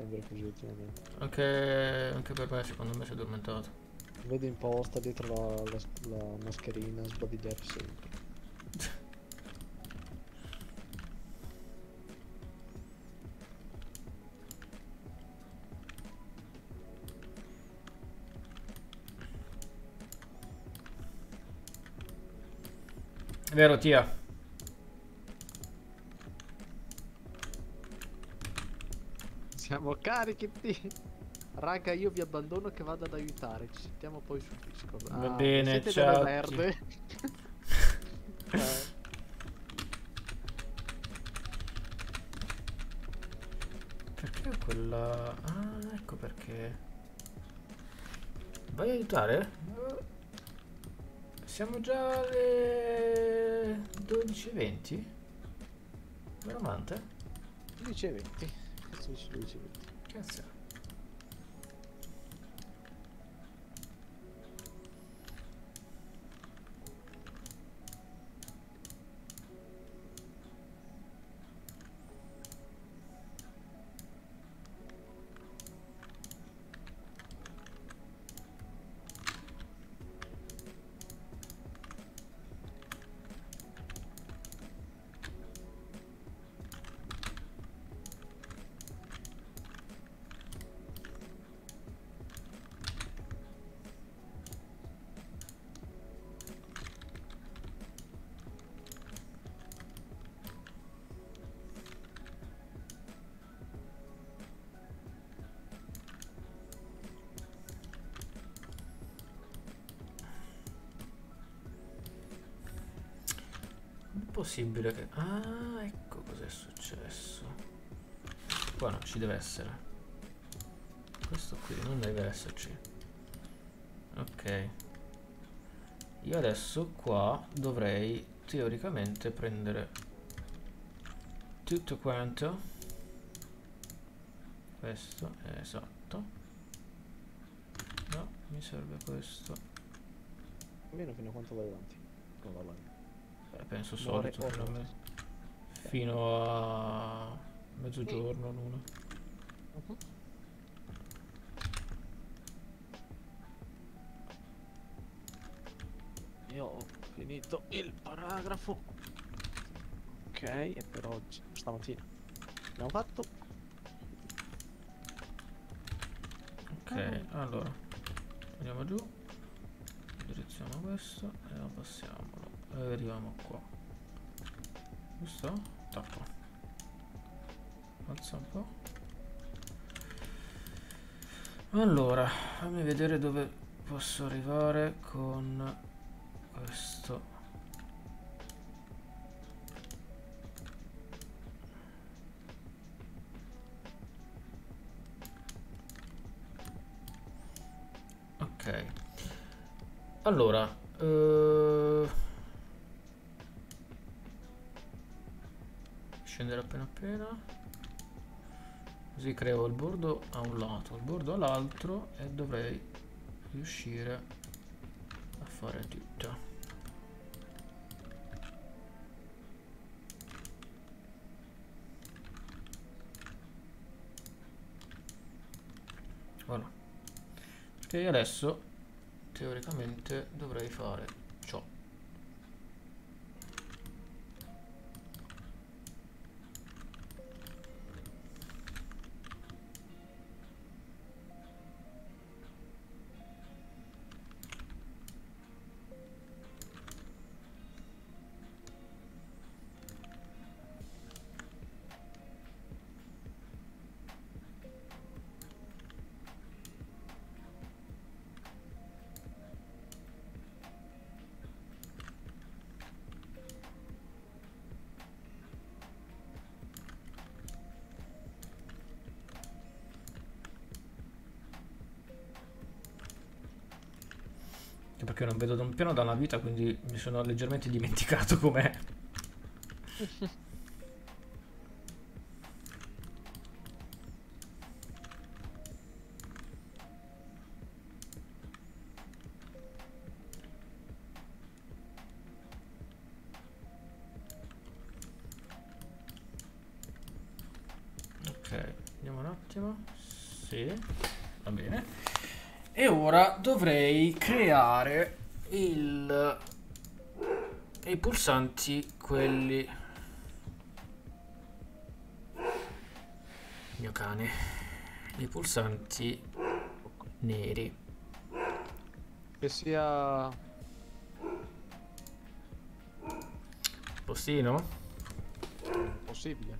Sempre così ultimamente. anche, anche per me secondo me si è addormentato. Vedi in posta dietro la, la, la mascherina sbadigliare sempre. Vero Tia? Siamo carichi T. Raga, io vi abbandono che vado ad aiutare. Ci sentiamo poi su Discord. Va Ah, bene, siete ciao merde. Eh, Perché quella... Ah, ecco perché. Vai a aiutare? Siamo già alle 12.20? Veramente? 12 e 20. Cazzo dici 12 e 20? Cazzo. Possibile che... Ah, ecco cos'è successo. Qua non ci deve essere. Questo qui non deve esserci. Ok. Io adesso qua dovrei teoricamente prendere tutto quanto. Questo, esatto. No, mi serve questo. Almeno fino a quanto vai avanti. Con la live. Penso Muore solito fino a, ora. me- fino a mezzogiorno l'una. Mhm. Io ho finito il paragrafo. Ok, e per oggi, stamattina. Abbiamo fatto. Ok, allora andiamo giù, direzione questo e lo passiamolo e arriviamo qua. Giusto? Tappa. Alza un po'. Allora, fammi vedere dove posso arrivare con questo ok allora così creo il bordo a un lato il bordo all'altro e dovrei riuscire a fare tutto. Voilà. Perché adesso teoricamente dovrei fare vedo da un piano da una vita, quindi mi sono leggermente dimenticato com'è. Ok, un attimo. Sì, va bene. E ora dovrei creare il... i pulsanti, quelli... Mio cane. I pulsanti neri. Che sia... Postino? possibile.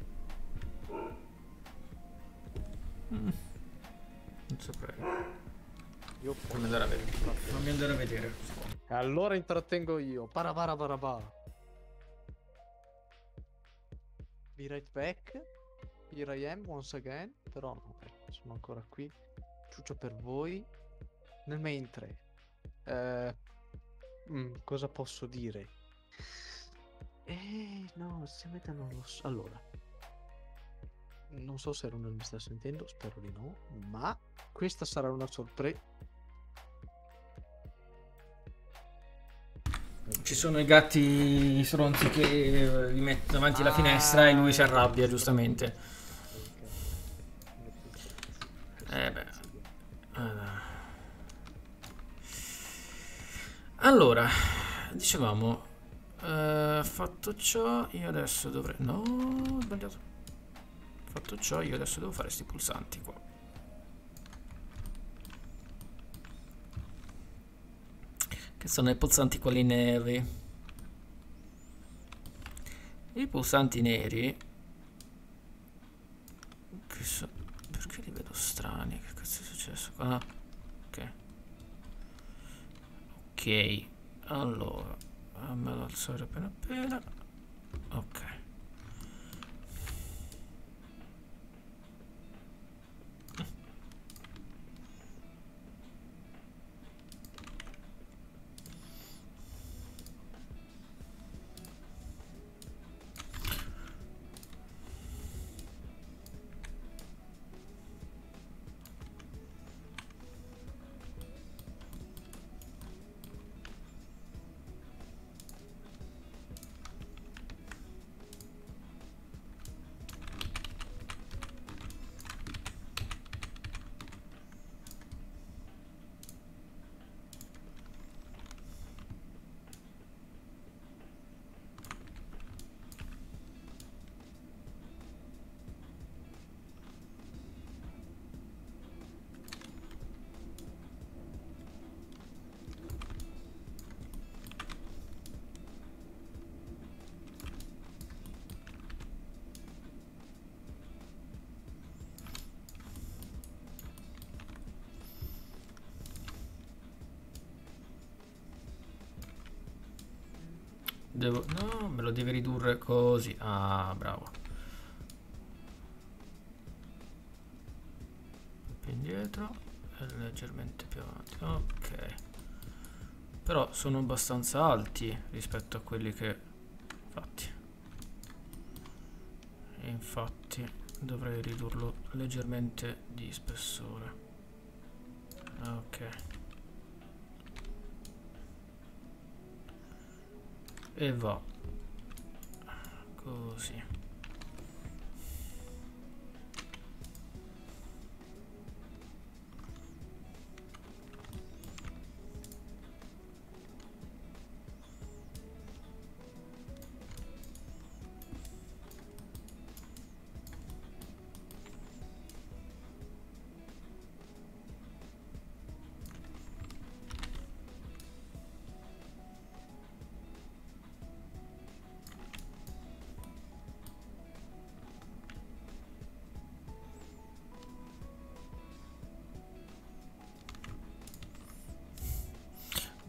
Non saprei. Io Fammi andare a vedere. Fammi andare a vedere. Allora intrattengo io. Paravara barabà. Be right back. Here I am once again. Però no, ecco, sono ancora qui. Ciuccio per voi. Nel 3. Eh, mm, cosa posso dire? Eh, no, se mette non lo so. Allora. Non so se Ronald mi sta sentendo, spero di no. Ma questa sarà una sorpresa. Ci sono i gatti stronzi che eh, li mettono davanti alla finestra e lui si arrabbia, giustamente. Eh beh. Eh. Allora, dicevamo, eh, fatto ciò, io adesso dovrei... No, ho sbagliato. Fatto ciò, io adesso devo fare questi pulsanti qua. Che sono i pulsanti quelli neri. I pulsanti neri... Che so... Perché li vedo strani? Che cazzo è successo qua? Ok. Ok. Allora. Fammelo alzare appena appena. Ok. Devo... No, me lo devi ridurre così. Ah, bravo. Più indietro e leggermente più avanti. Ok. Però sono abbastanza alti rispetto a quelli che... Infatti. E infatti dovrei ridurlo leggermente di spessore. Ok. E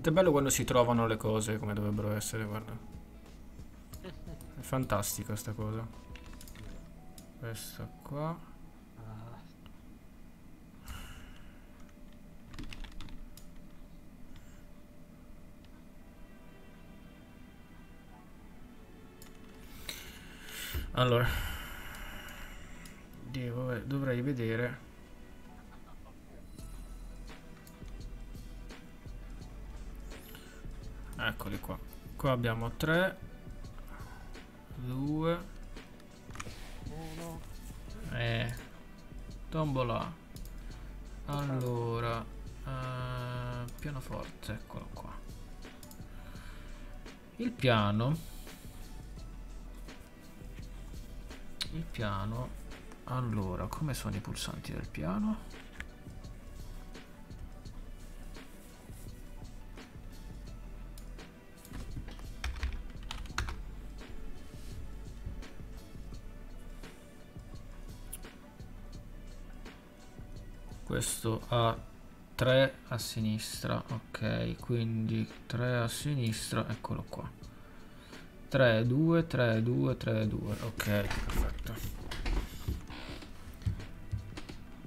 È bello quando si trovano le cose come dovrebbero essere, guarda. È fantastica sta cosa. Questa qua. Allora. Devo, dovrei vedere. Eccoli qua. Qua abbiamo 3, 2, uno. Eh, tombola. Allora, eh, pianoforte, eccolo qua. Il piano. Il piano. Allora, come sono i pulsanti del piano? Questo ha 3 a sinistra ok quindi 3 a sinistra eccolo qua. 3 2 3 2 3 2 ok perfetto.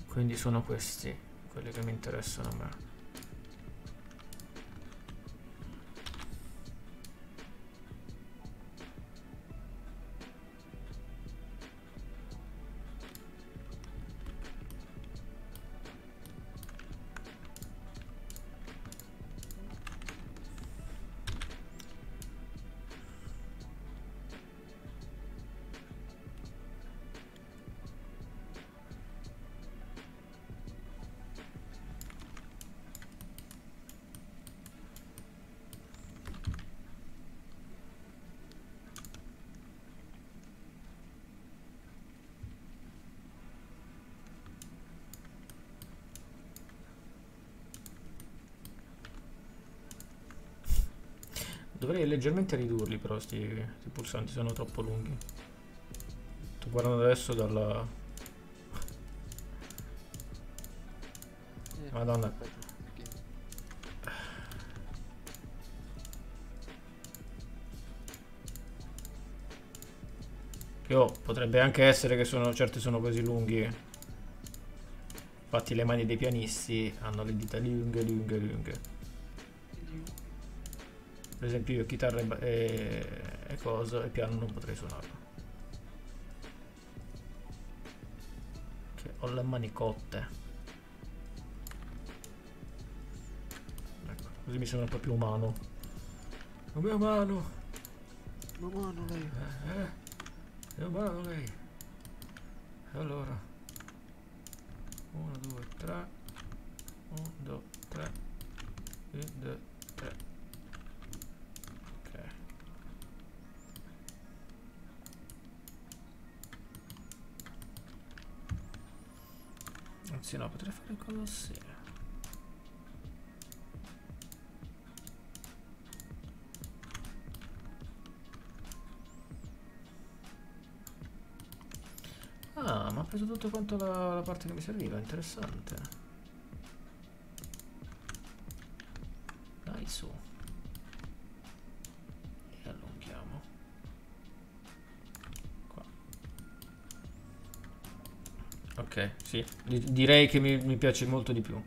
Quindi sono questi quelli che mi interessano a me leggermente ridurli però sti, sti pulsanti sono troppo lunghi. Sto guardando adesso dalla... Madonna. oh, potrebbe anche essere che sono, certi sono così lunghi. Infatti le mani dei pianisti hanno le dita lunghe, lunghe, lunghe. Per esempio io chitarra e, e, cosa e piano non potrei suonarlo. Che ho le mani cotte. Ecco, così mi sembra un po' più umano. La mia mano! Ma mano lei. Eh, eh, è umano lei. Allora. 1, 2, 3. 1, 2, 3. 1, 2, 3. Ok. Anzi no, potrei fare così. Ah, ma ha preso tutto quanto la, la parte che mi serviva, interessante. Sì. Di- direi che mi, mi piace molto di più.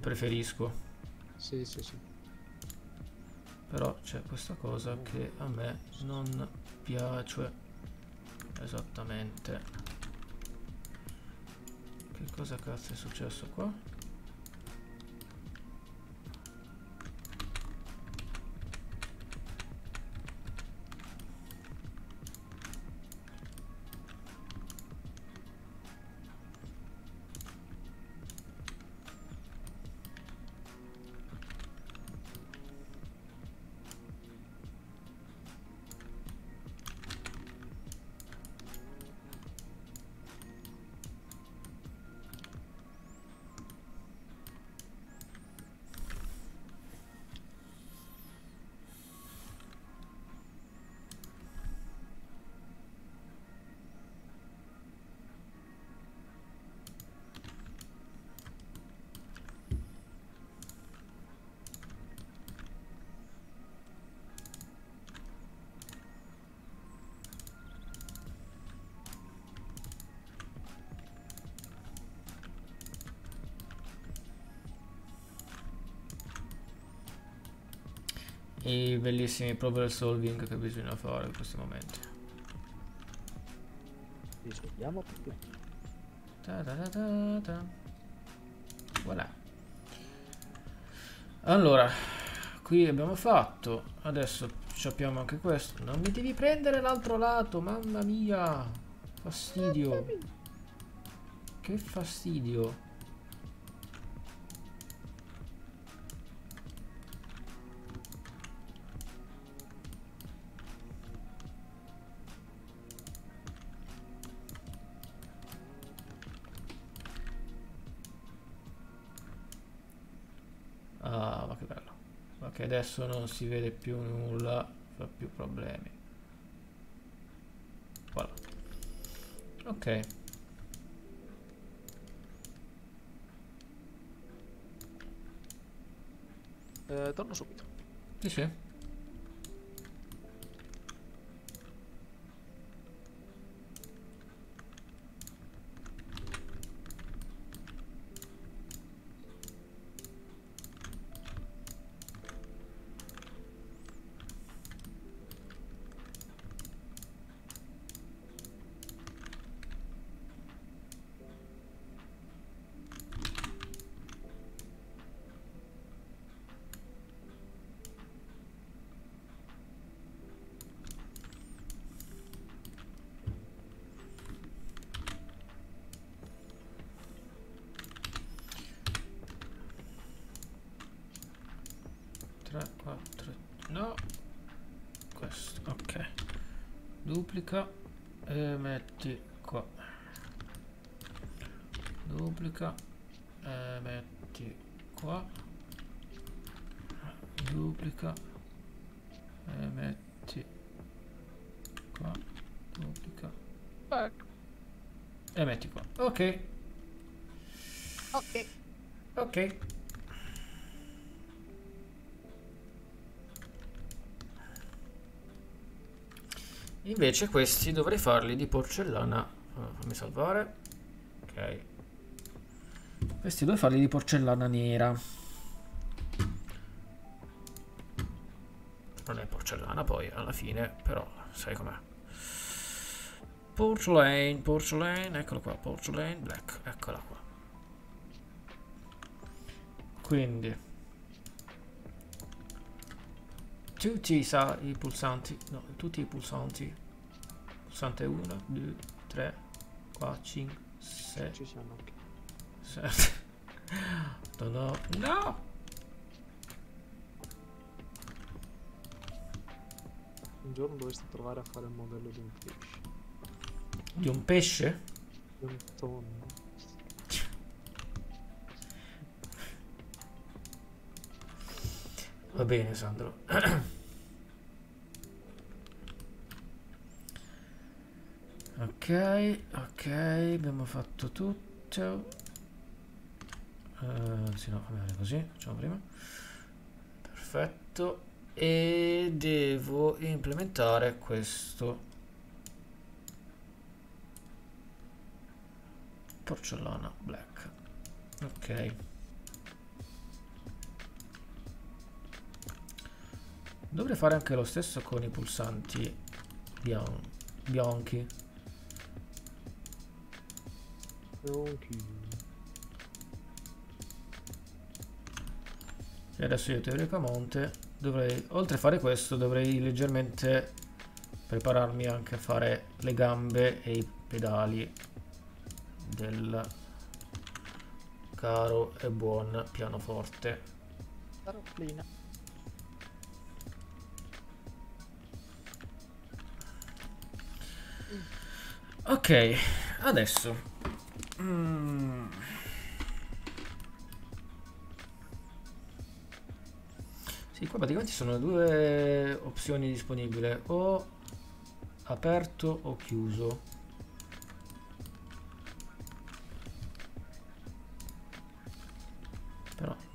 Preferisco. Sì, sì, sì. Però c'è questa cosa che a me non piace esattamente. Che cosa cazzo è successo qua? I bellissimi problem solving che bisogna fare in questi momenti. Risolviamo problemi. Ta ta ta ta ta. Voilà. Allora, qui abbiamo fatto. Adesso sappiamo anche questo. Non mi devi prendere l'altro lato, mamma mia. Fastidio. Che fastidio. Adesso non si vede più nulla, fa più problemi. Voilà. Ok. Eh, torno subito. Sì, sì. Tre, quattro. No. Questo, ok. Duplica e metti qua. Duplica e metti qua. Duplica e metti qua. Duplica Ecco. e metti qua. Ok. Ok. Ok. Invece questi dovrei farli di porcellana. ah, Fammi salvare. Ok. Questi dovrei farli di porcellana nera. Non è porcellana poi alla fine, però sai com'è. Porcelain, porcelain, eccolo qua, porcelain black, eccola qua. Quindi tutti i, sa- i pulsanti, no, tutti i pulsanti. Pulsante 1, 2, 3, 4, 5, 6, Ci siamo anche. 7. No, no, no! Un giorno dovresti provare a fare il modello di un pesce. Di un pesce? Di un tonno. Va bene, Sandro. ok, ok, abbiamo fatto tutto. Eh, sì, no, va bene così, facciamo prima. Perfetto. E devo implementare questo. Porcellana black. Ok. Dovrei fare anche lo stesso con i pulsanti bian- bianchi. E adesso io teoricamente dovrei, oltre a fare questo, dovrei leggermente prepararmi anche a fare le gambe e i pedali del caro e buon pianoforte. Taroplina. Ok, adesso. Mm. Sì, qua praticamente ci sono due opzioni disponibili, o aperto o chiuso.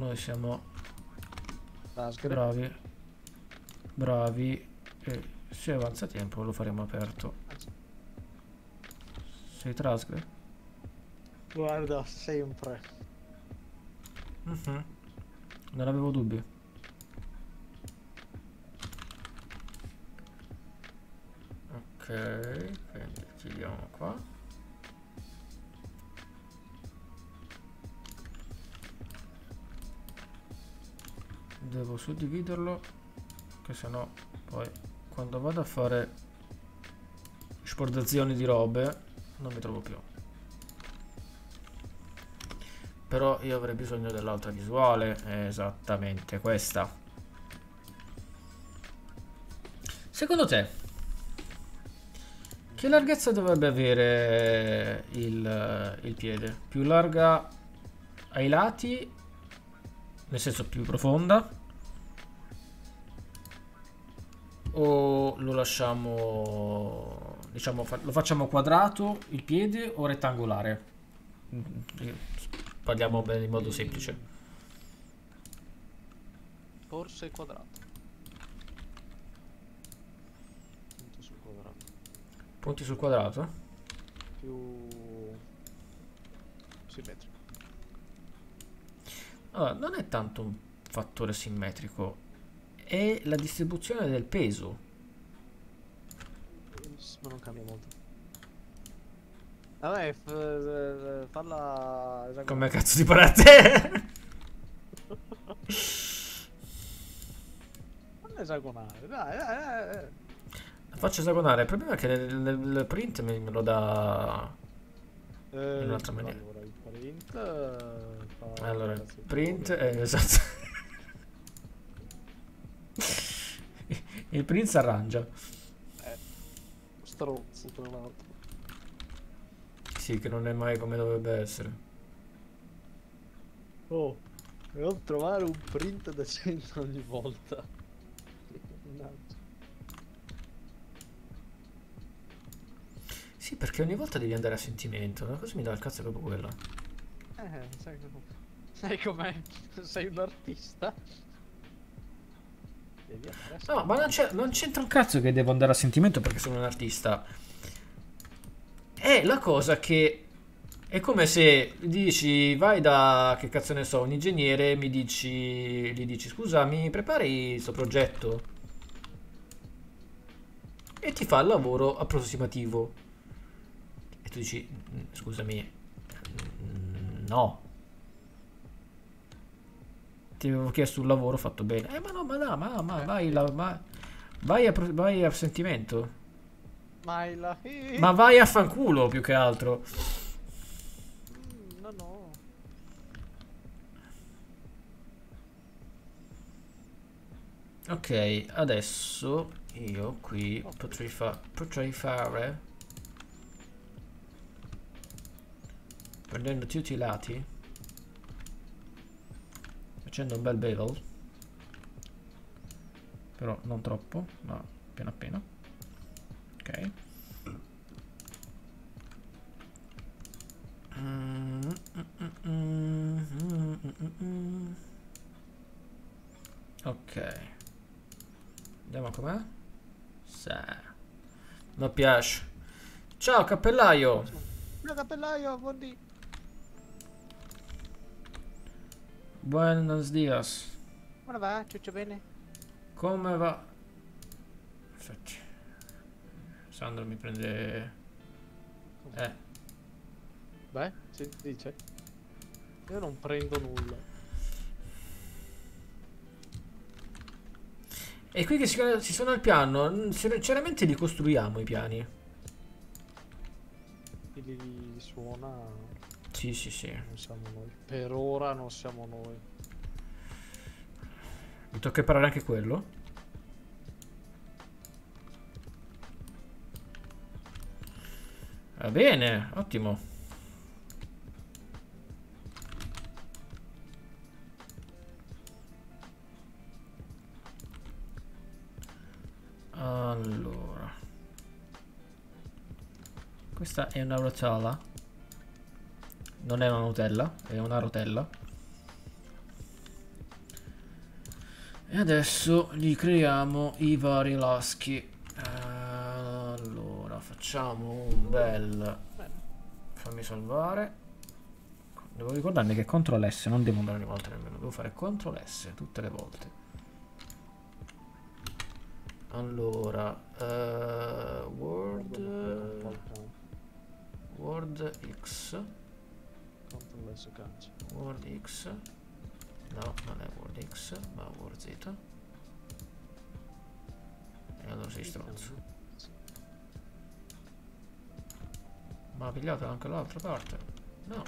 Noi siamo Tasgre. bravi, bravi e se avanza tempo lo faremo aperto. Sei trasgre? Guarda, sempre. Mhm. Non avevo dubbi. Ok, quindi chiudiamo qua. Devo suddividerlo, che sennò poi quando vado a fare esportazioni di robe non mi trovo più. Però io avrei bisogno dell'altra visuale, esattamente questa. Secondo te, che larghezza dovrebbe avere il, il piede? Più larga ai lati, nel senso più profonda? O lo lasciamo, diciamo, fa- lo facciamo quadrato il piede o rettangolare? Parliamo bene in modo semplice. Forse quadrato. Punto sul quadrato. Punti sul quadrato? Più simmetrico. Allora, non è tanto un fattore simmetrico, è la distribuzione del peso. Ma non cambia molto. Vabbè, eh, falla. Come cazzo ti pare a te? Falla esagonale, dai, dai, dai. La faccio esagonale, il problema è che nel, print me lo dà... Eh, un'altra maniera. Print eh, Allora, print culo. è il print si arrangia. Stronzo, tra l'altro. Sì, che non è mai come dovrebbe essere. Oh, devo trovare un print decente ogni volta. Sì, perché ogni volta devi andare a sentimento. La cosa mi dà il cazzo è proprio quella. Eh, sai com'è? Sei un artista? No, ma non, non c'entra un cazzo che devo andare a sentimento perché sono un artista. È la cosa che è come se dici vai da che cazzo ne so, un ingegnere, mi dici gli dici "Scusa, mi prepari sto progetto?" E ti fa il lavoro approssimativo. E tu dici "Mm, "Scusami, no." Ti avevo chiesto un lavoro fatto bene. Eh, ma no, ma no, ma, ma Eh, vai, la- ma- vai, a, vai a sentimento. Maila. Ma vai a fanculo più che altro. Mm, No, no. Ok, adesso io qui potrei, fa- potrei fare prendendo tutti i lati facendo un bel bevel però non troppo ma appena appena ok ok Vediamo com'è. Sì. Mi piace. Ciao cappellaio. Mio cappellaio, buondì. Buenos dias. Come va? Ciuccio bene? Come va? Infatti. Sandro mi prende... Eh, Beh, si dice. Io non prendo nulla. E qui che si, si suona il piano, sinceramente li costruiamo i piani. Li suona Sì, sì, sì. non siamo noi. Per ora non siamo noi. Mi tocca imparare anche quello. Va bene, ottimo. Allora. Questa è una rotella. Non è una Nutella, è una rotella. E adesso gli creiamo i vari laschi. Allora, facciamo un bel... Fammi salvare. Devo ricordarmi che CTRL S non devo andare ogni volta nemmeno, devo fare CTRL S tutte le volte. Allora, eh, Word, Word X, Control S cancia. Word X, no, non è Word X, ma Word Z. E allora sei stronzo. Ma ha pigliato anche l'altra parte? No.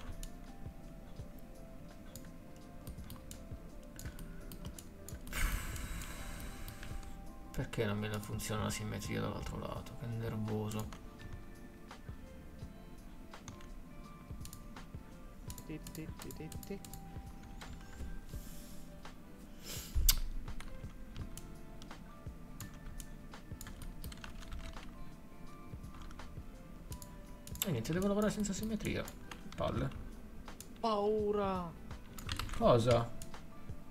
Perché non ne funziona la simmetria dall'altro lato? Che nervoso. E niente, devo lavorare senza simmetria. Palle. Paura! Cosa?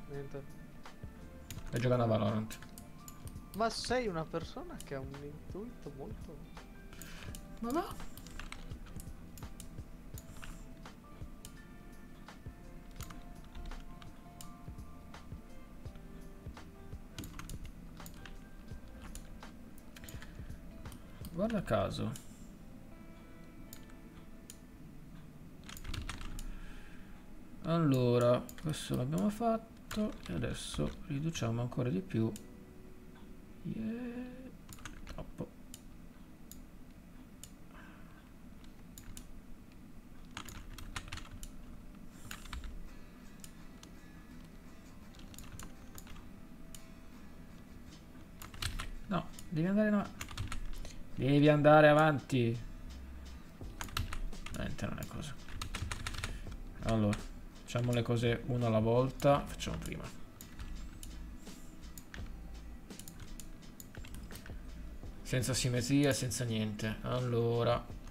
Niente. Stai giocando a Valorant. Ma sei una persona che ha un intuito molto... Ma va? Caso. Allora, questo l'abbiamo fatto e adesso riduciamo ancora di più. Yeah. Andare avanti. Niente, non è cosa. Allora, facciamo le cose una alla volta. Facciamo prima. Senza simmetria, senza niente. Allora.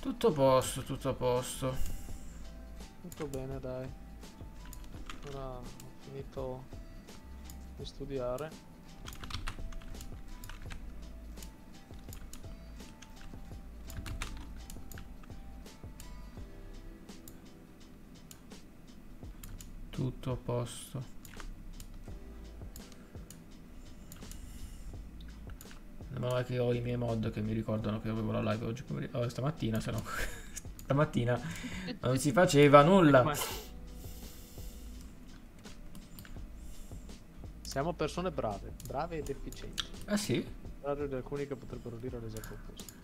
Tutto a posto, tutto a posto. Tutto bene, dai. Ora ho finito di studiare. Tutto a posto. Che ho i miei mod che mi ricordano che avevo la live oggi. Oh, stamattina, se no. stamattina non si faceva nulla. Ma- Siamo persone brave, brave ed efficienti. Ah sì? Contrario di alcuni che potrebbero dire l'esatto opposto.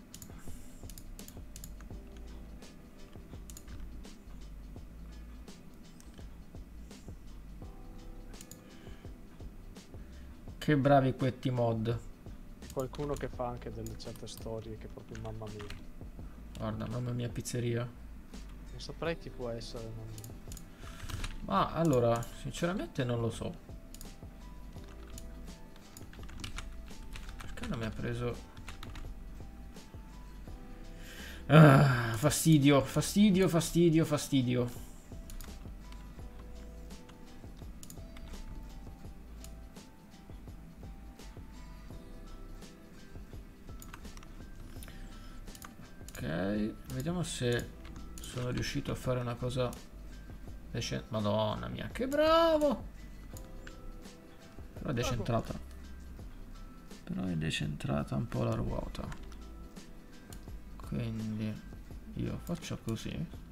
Che bravi questi mod. Qualcuno che fa anche delle certe storie che proprio mamma mia. Guarda, mamma mia pizzeria. Non saprei chi può essere. non- Ma allora, sinceramente non lo so. Perché non mi ha preso... Ah, fastidio, fastidio, fastidio, fastidio. Riuscito a fare una cosa decente. Madonna mia, che bravo! Però è decentrata. Però è decentrata un po' la ruota. Quindi io faccio così.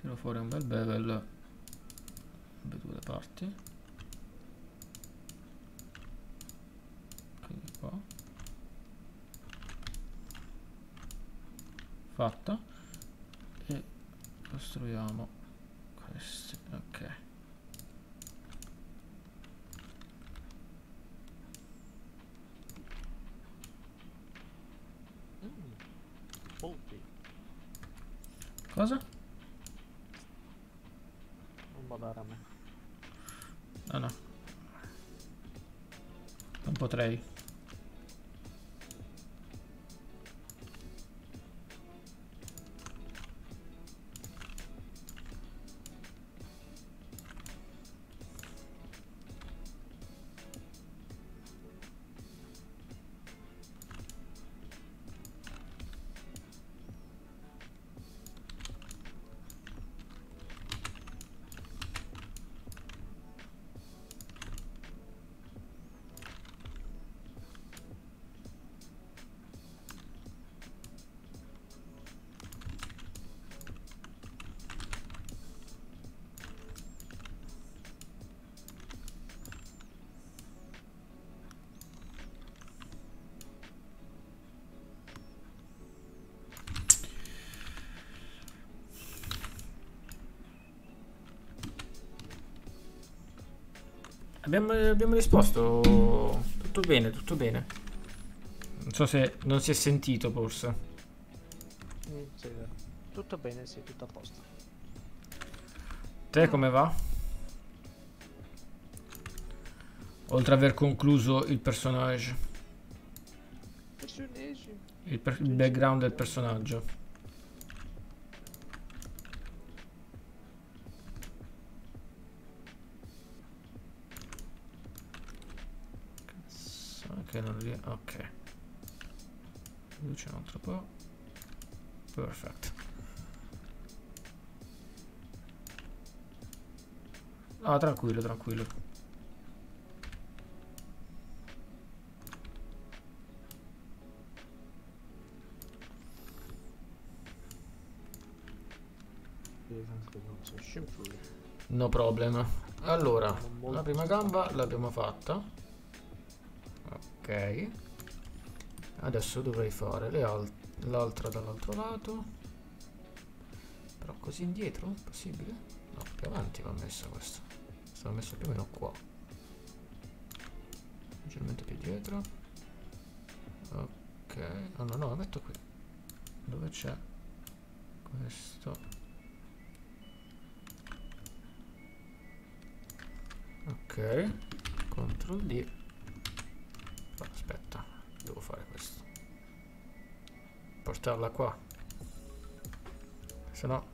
Tiro fuori un bel bevel. Le parti. Quindi qua. Fatta. E costruiamo questi. Abbiamo, abbiamo risposto. Tutto bene, tutto bene. Non so se non si è sentito forse. Mm, sì, vero. Tutto bene, sì, tutto a posto. Te come va? Oltre ad aver concluso il personaggio, Personaggi. il, per- il background del personaggio. Tranquillo, tranquillo. No problem. Allora, la prima gamba l'abbiamo fatta. Ok. Adesso dovrei fare l'altra dall'altro lato. Però così indietro? Possibile? No, più avanti va messa questa. Stava messo più o meno qua. Leggermente più dietro. Ok. No, no, no, la metto qui. Dove c'è questo? Ok. Ctrl D. Oh, aspetta, devo fare questo. Portarla qua. Se no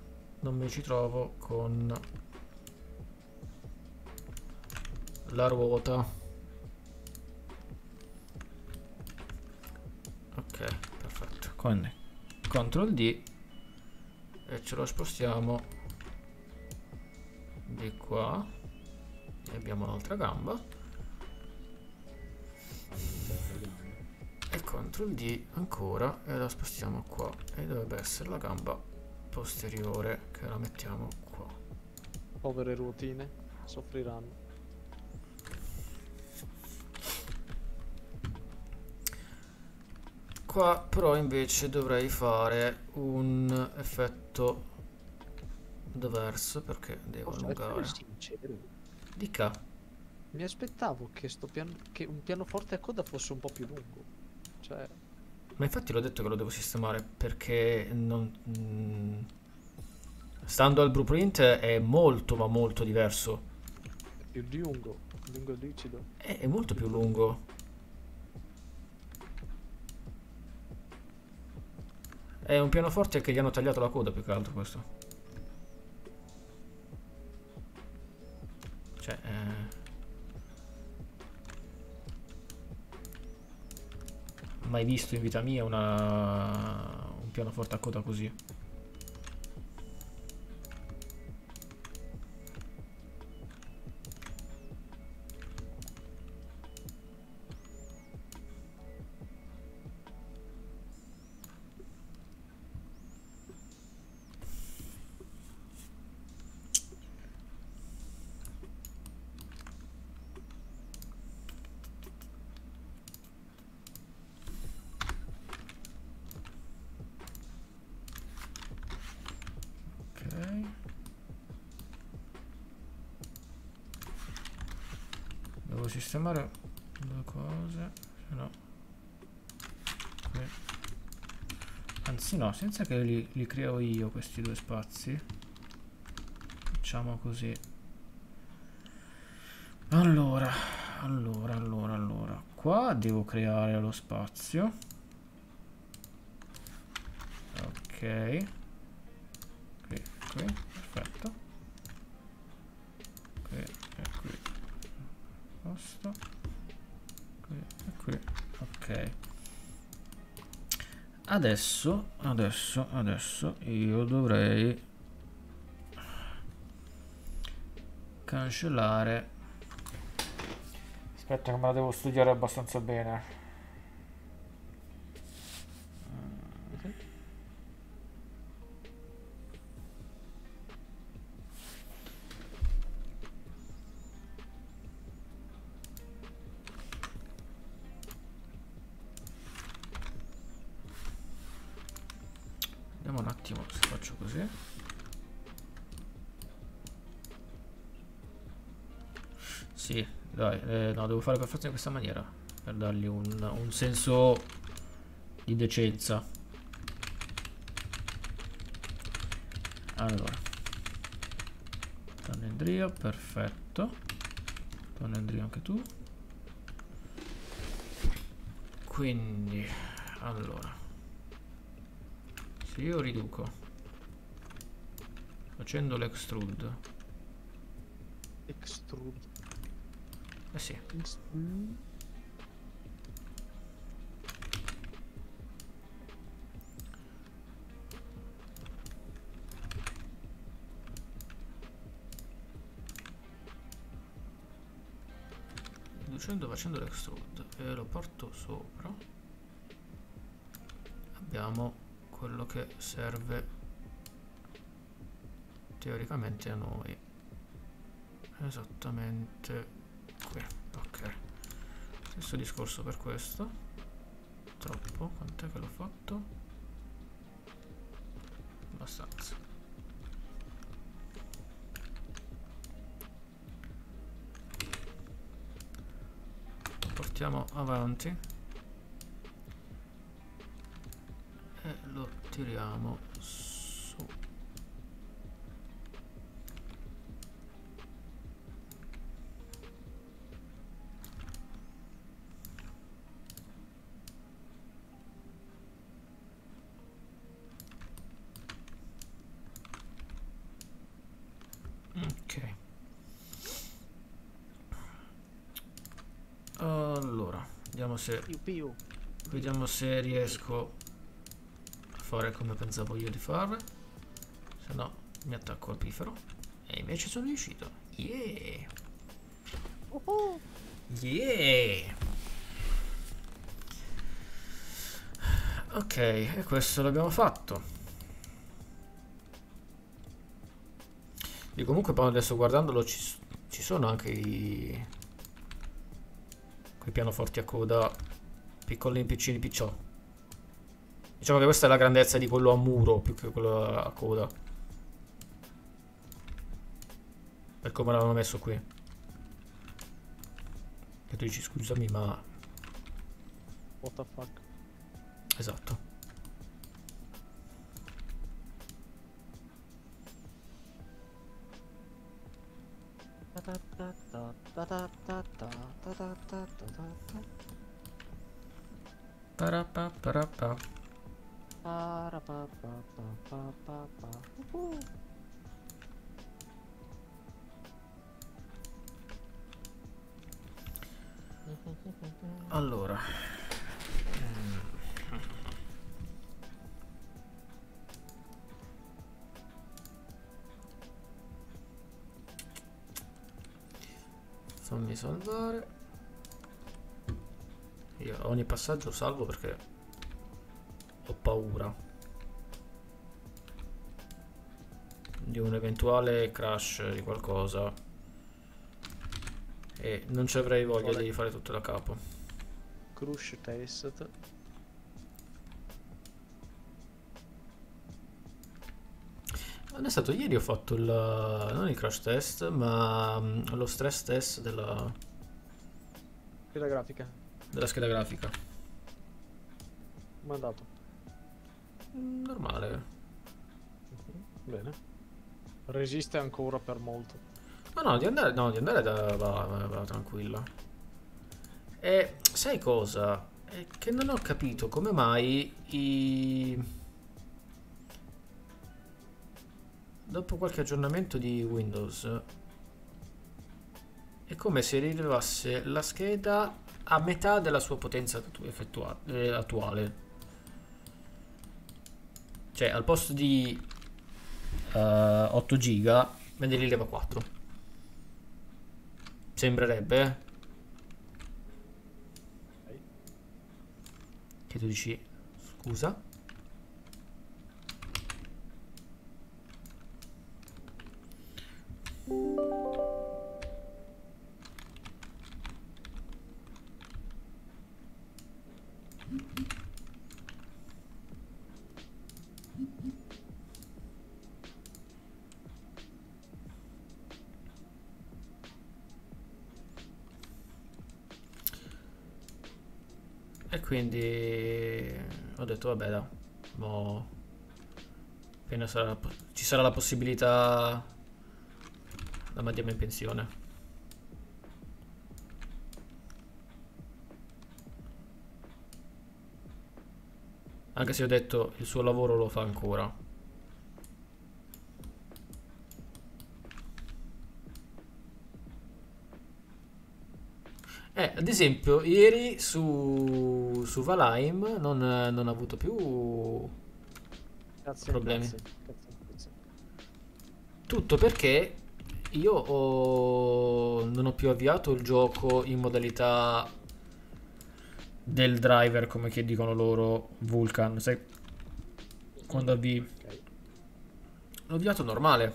non mi ci trovo con la ruota. Ok, perfetto. Con CTRL D e ce lo spostiamo di qua. E abbiamo un'altra gamba. E CTRL D ancora e la spostiamo qua. E dovrebbe essere la gamba posteriore che la mettiamo qua. Povere ruotine soffriranno. Qua però invece dovrei fare un effetto diverso perché devo Posso allungare. Dica. Mi aspettavo che, sto piano... che un pianoforte a coda fosse un po' più lungo. Cioè, Ma infatti l'ho detto che lo devo sistemare perché non... mm, stando al blueprint è molto ma molto diverso. è più lungo, lungo lucido. È, è molto più lungo. È un pianoforte che gli hanno tagliato la coda più che altro questo. Cioè... eh, Mai visto in vita mia una... un pianoforte a coda così. Senza che li, li creo io questi due spazi. Facciamo così. Allora, allora, allora, allora. Qua devo creare lo spazio. Ok. Qui, qui, perfetto. Qui e qui. Posto. Qui e qui. Ok. Adesso, adesso, adesso io dovrei cancellare. Aspetta che me la devo studiare abbastanza bene. Fare per forza in questa maniera per dargli un, un senso di decenza. Allora, tonnendria, perfetto. Tonnendria anche tu. Quindi, allora, se io riduco facendo l'extrude, Extrude. Eh sì, riducendo facendo l'extrude e lo porto sopra abbiamo quello che serve teoricamente a noi. Esattamente stesso discorso per questo. Troppo quant'è che l'ho fatto? Abbastanza. Lo portiamo avanti. E lo tiriamo su ok allora vediamo se. Vediamo se riesco a fare come pensavo io di fare. Se no mi attacco al pifero. E invece sono riuscito. Yeah! Yeah! Ok, e questo l'abbiamo fatto. E comunque poi adesso guardandolo ci, ci sono anche i... quei pianoforti a coda piccolini, piccini, picciò. Diciamo che questa è la grandezza di quello a muro più che quello a coda. Per come l'avevano messo qui. E tu dici scusami ma... What the fuck? Esatto. Parappa, parappa. Allora. Fammi salvare. Io ogni passaggio salvo perché ho paura di un eventuale crash di qualcosa e non ci avrei voglia Vuole- di fare tutto da capo. Crush test. Non è stato ieri ho fatto il non il crash test, ma mm, lo stress test della, E la grafica. Della scheda grafica. Come è andato? Mm, Normale. Mhm, Bene. Resiste ancora per molto. Ma no, di andare, no, di andare da, va, va- va tranquilla. E sai cosa? È che non ho capito come mai i... Dopo qualche aggiornamento di Windows è come se rilevasse la scheda a metà della sua potenza eh, attuale. Cioè, al posto di eh, 8 giga, me ne rileva 4. Sembrerebbe. eh? Che tu dici, scusa? E quindi ho detto vabbè da, mo appena sarà, ci sarà la possibilità la mandiamo in pensione. Anche se ho detto il suo lavoro lo fa ancora. Eh, ad esempio, ieri su, su Valheim non, non ha avuto più Grazie. Problemi. Grazie, grazie. tutto perché io ho- non ho più avviato il gioco in modalità del driver, come che dicono loro, Vulkan. Sai, quando avvii... Ok. L'ho avviato normale.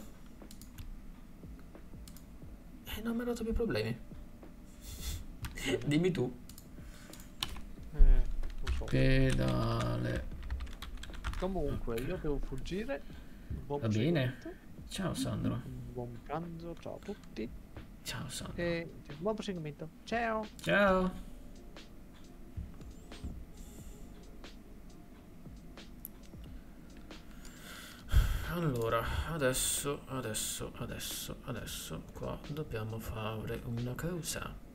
E non mi ha dato più problemi. Dimmi tu. Eh, so. Pedale. Comunque, io devo fuggire. Buon Va bene. Ciao Sandro. Buon pranzo, ciao a tutti. Ciao Sandro. E buon proseguimento. Ciao. Ciao. Allora, adesso, adesso, adesso, adesso, qua dobbiamo fare una cosa.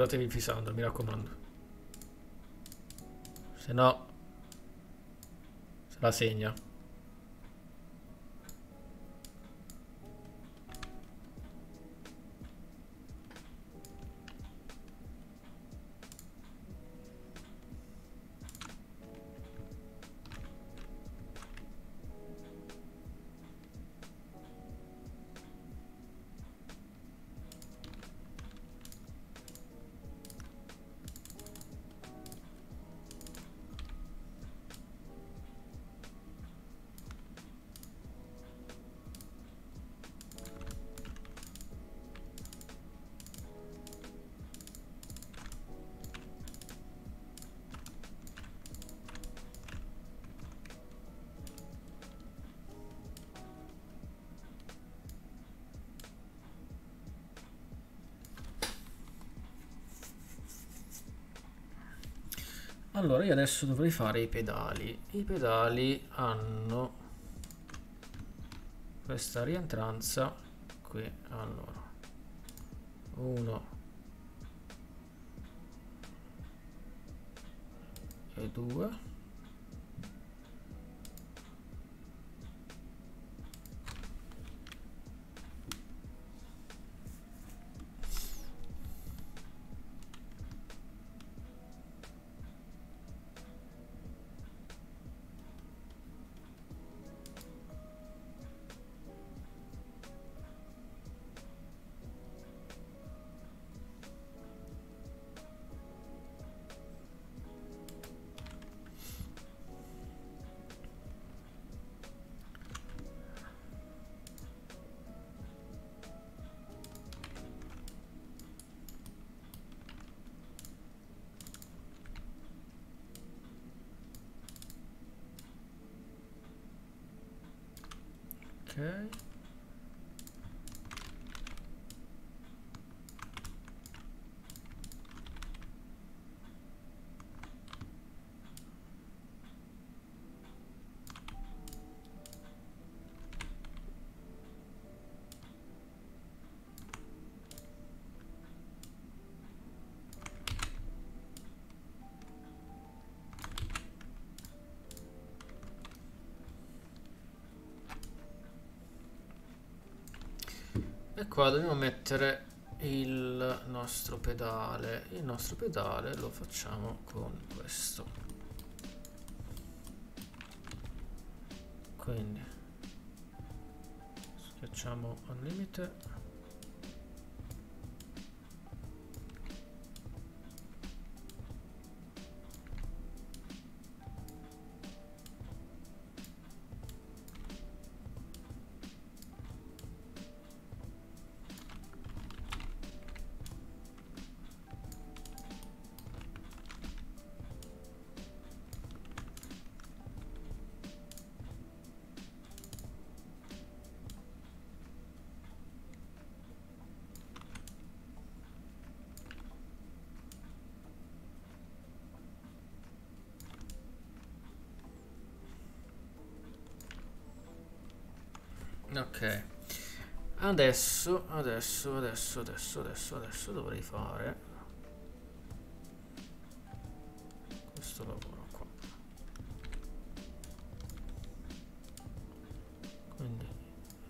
Ricordatevi il Fisandro, mi raccomando. Se no, se la segna. Allora io adesso dovrei fare i pedali. I pedali hanno questa rientranza qui. Allora 1 e 2 ok e qua dobbiamo mettere il nostro pedale. Il nostro pedale lo facciamo con questo. Quindi schiacciamo al limite adesso adesso adesso adesso adesso adesso dovrei fare questo lavoro qua. Quindi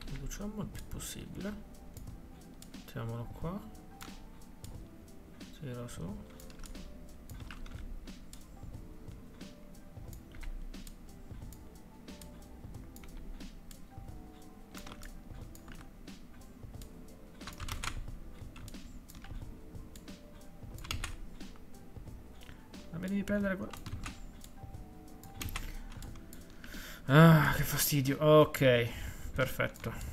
riduciamo il più possibile. Mettiamolo qua prendere quello. Ah, che fastidio. Ok, perfetto.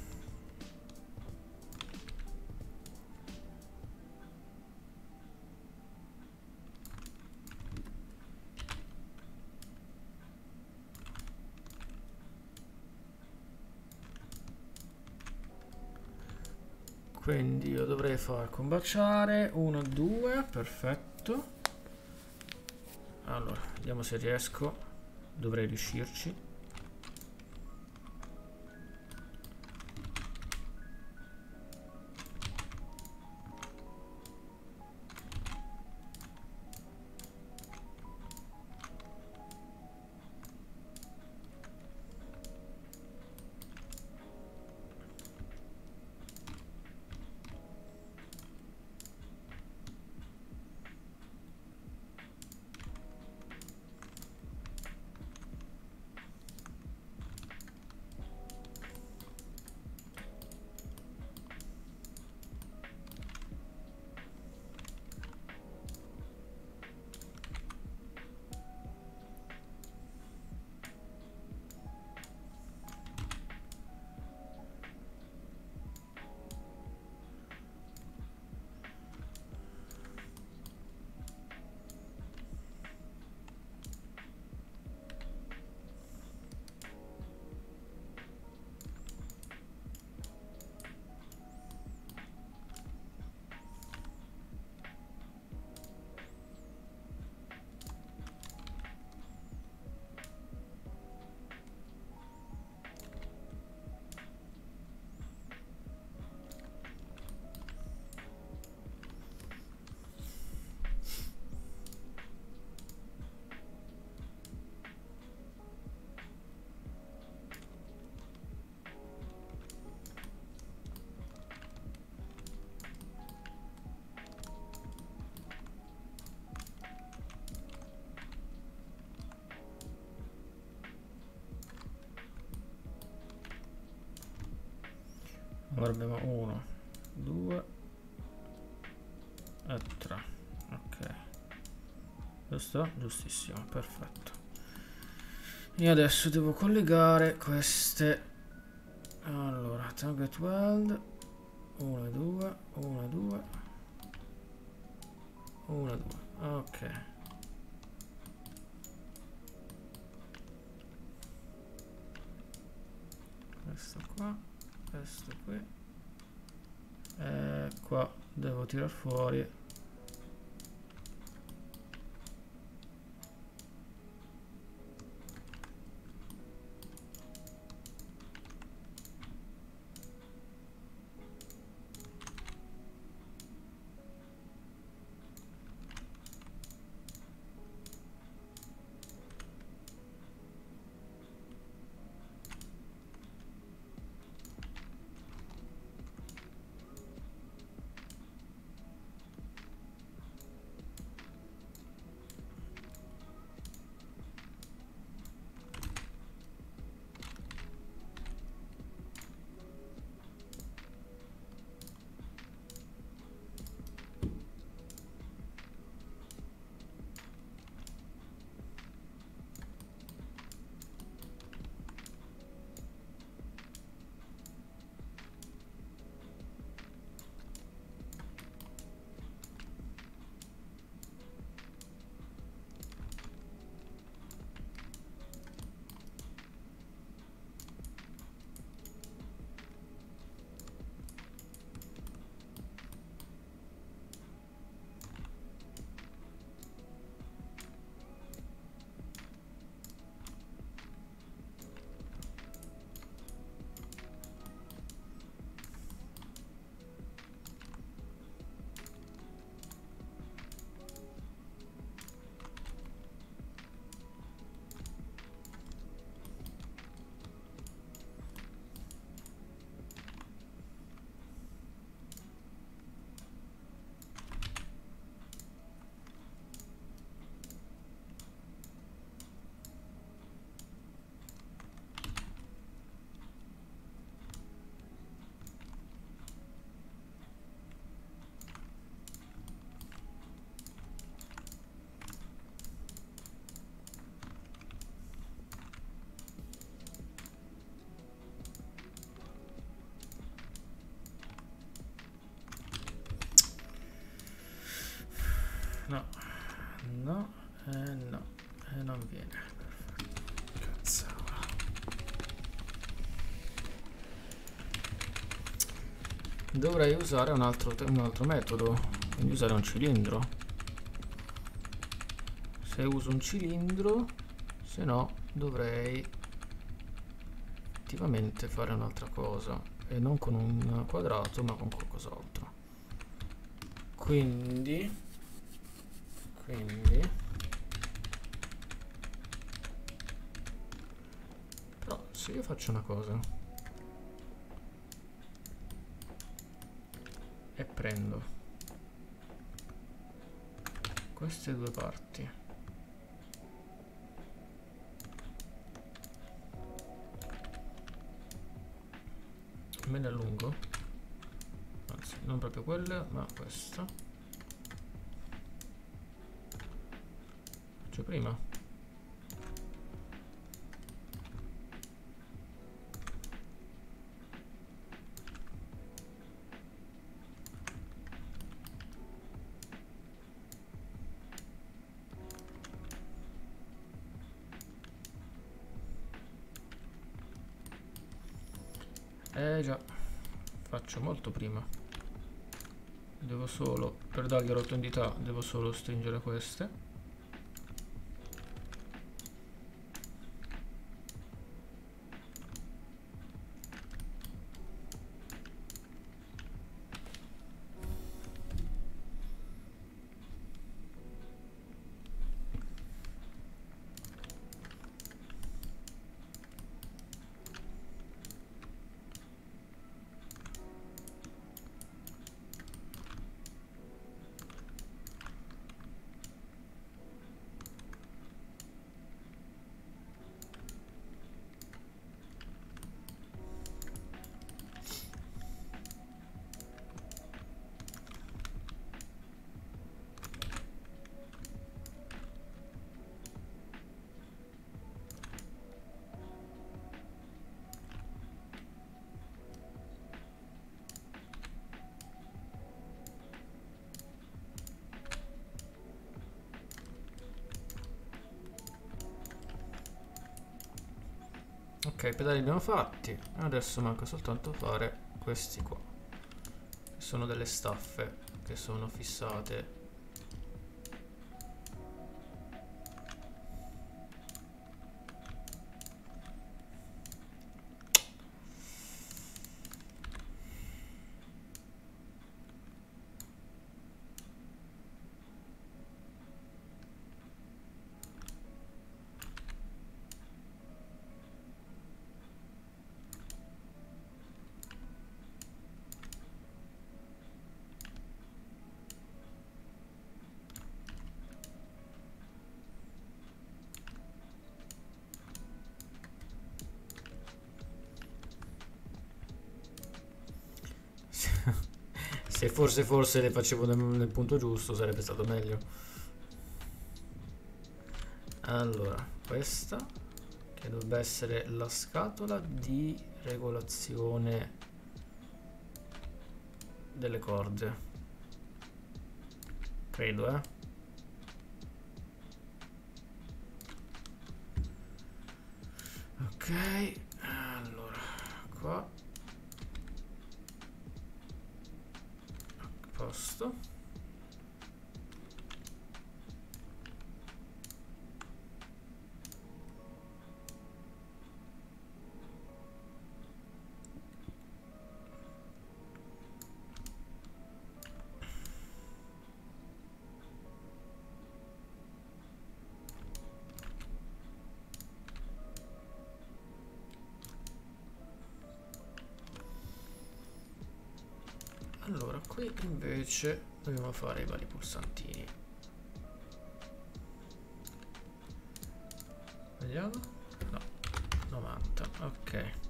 Quindi io dovrei far combaciare 1 2, perfetto. Vediamo se riesco. Dovrei riuscirci. Allora abbiamo 1, 2 e 3. Ok. Giusto? Giustissimo, perfetto. E adesso devo collegare queste. Allora, target weld 1 e 2, 1 e 2. 1 e 2. Ok. Tirar fuori No, no, eh no, eh non viene. Perfetto. Cazzarola. Dovrei usare un altro, un altro metodo, quindi usare un cilindro. Se uso un cilindro, se no dovrei effettivamente fare un'altra cosa e non con un quadrato ma con qualcos'altro. Quindi quindi però se io faccio una cosa. E prendo queste due parti. Me le allungo. Anzi non proprio quelle ma questa faccio prima Eh già, faccio molto prima. Devo solo, per dargli rotondità, devo solo stringere queste. I pedali li abbiamo fatti. Adesso manca soltanto fare questi qua. Sono delle staffe che sono fissate. Se forse forse le facevo nel, nel punto giusto sarebbe stato meglio. Allora, questa che dovrebbe essere la scatola di regolazione delle corde. Credo, eh. Invece dobbiamo fare i vari pulsantini. Vediamo. No 90 ok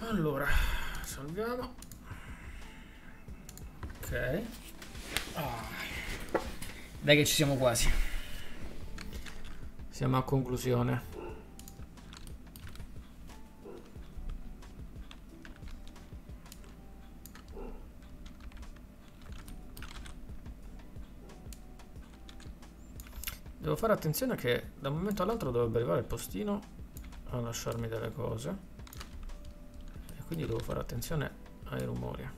Allora, salviamo. Ok. Ah. Dai che ci siamo quasi. Siamo a conclusione. Devo fare attenzione che da un momento all'altro dovrebbe arrivare il postino a lasciarmi delle cose quindi devo fare attenzione ai rumori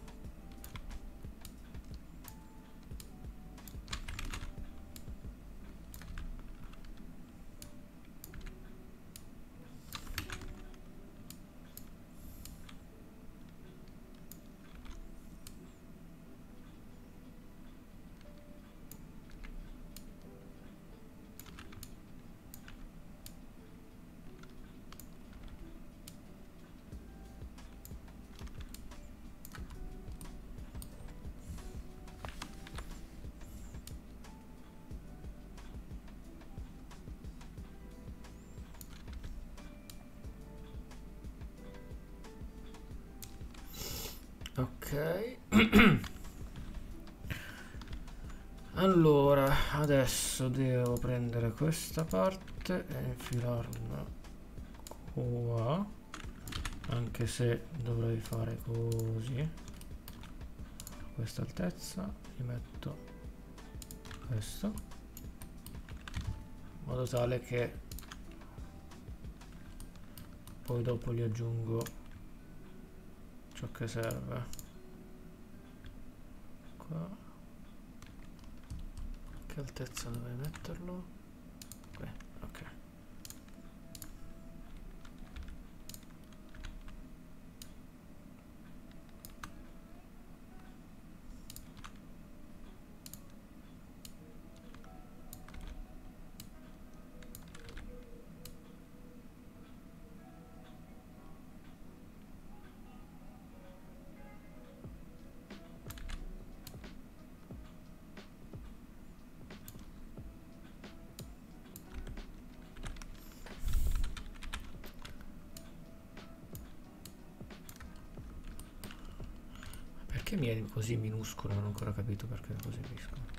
adesso devo prendere questa parte e infilarla qua. Anche se dovrei fare così. A questa altezza gli metto questo. In modo tale che poi dopo gli aggiungo ciò che serve qua che altezza dovrei metterlo perché mi è così minuscolo non ho ancora capito perché così minuscolo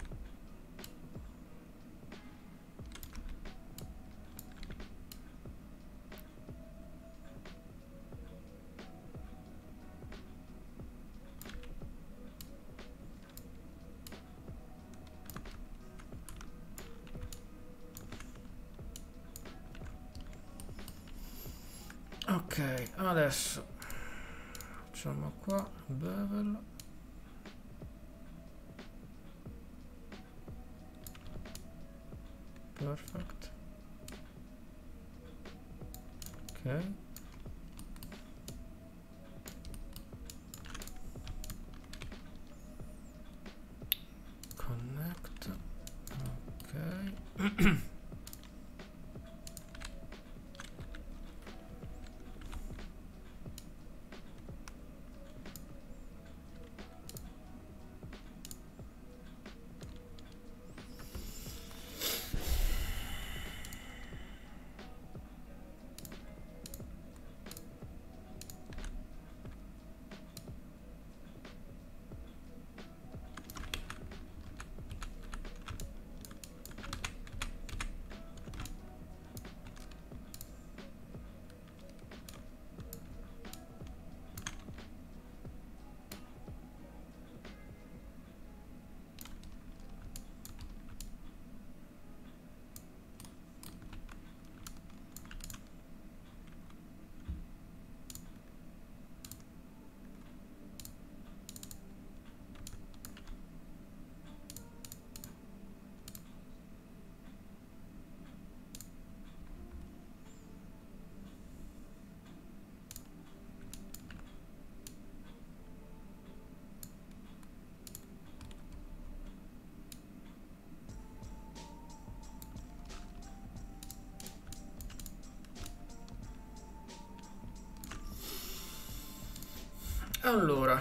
Allora,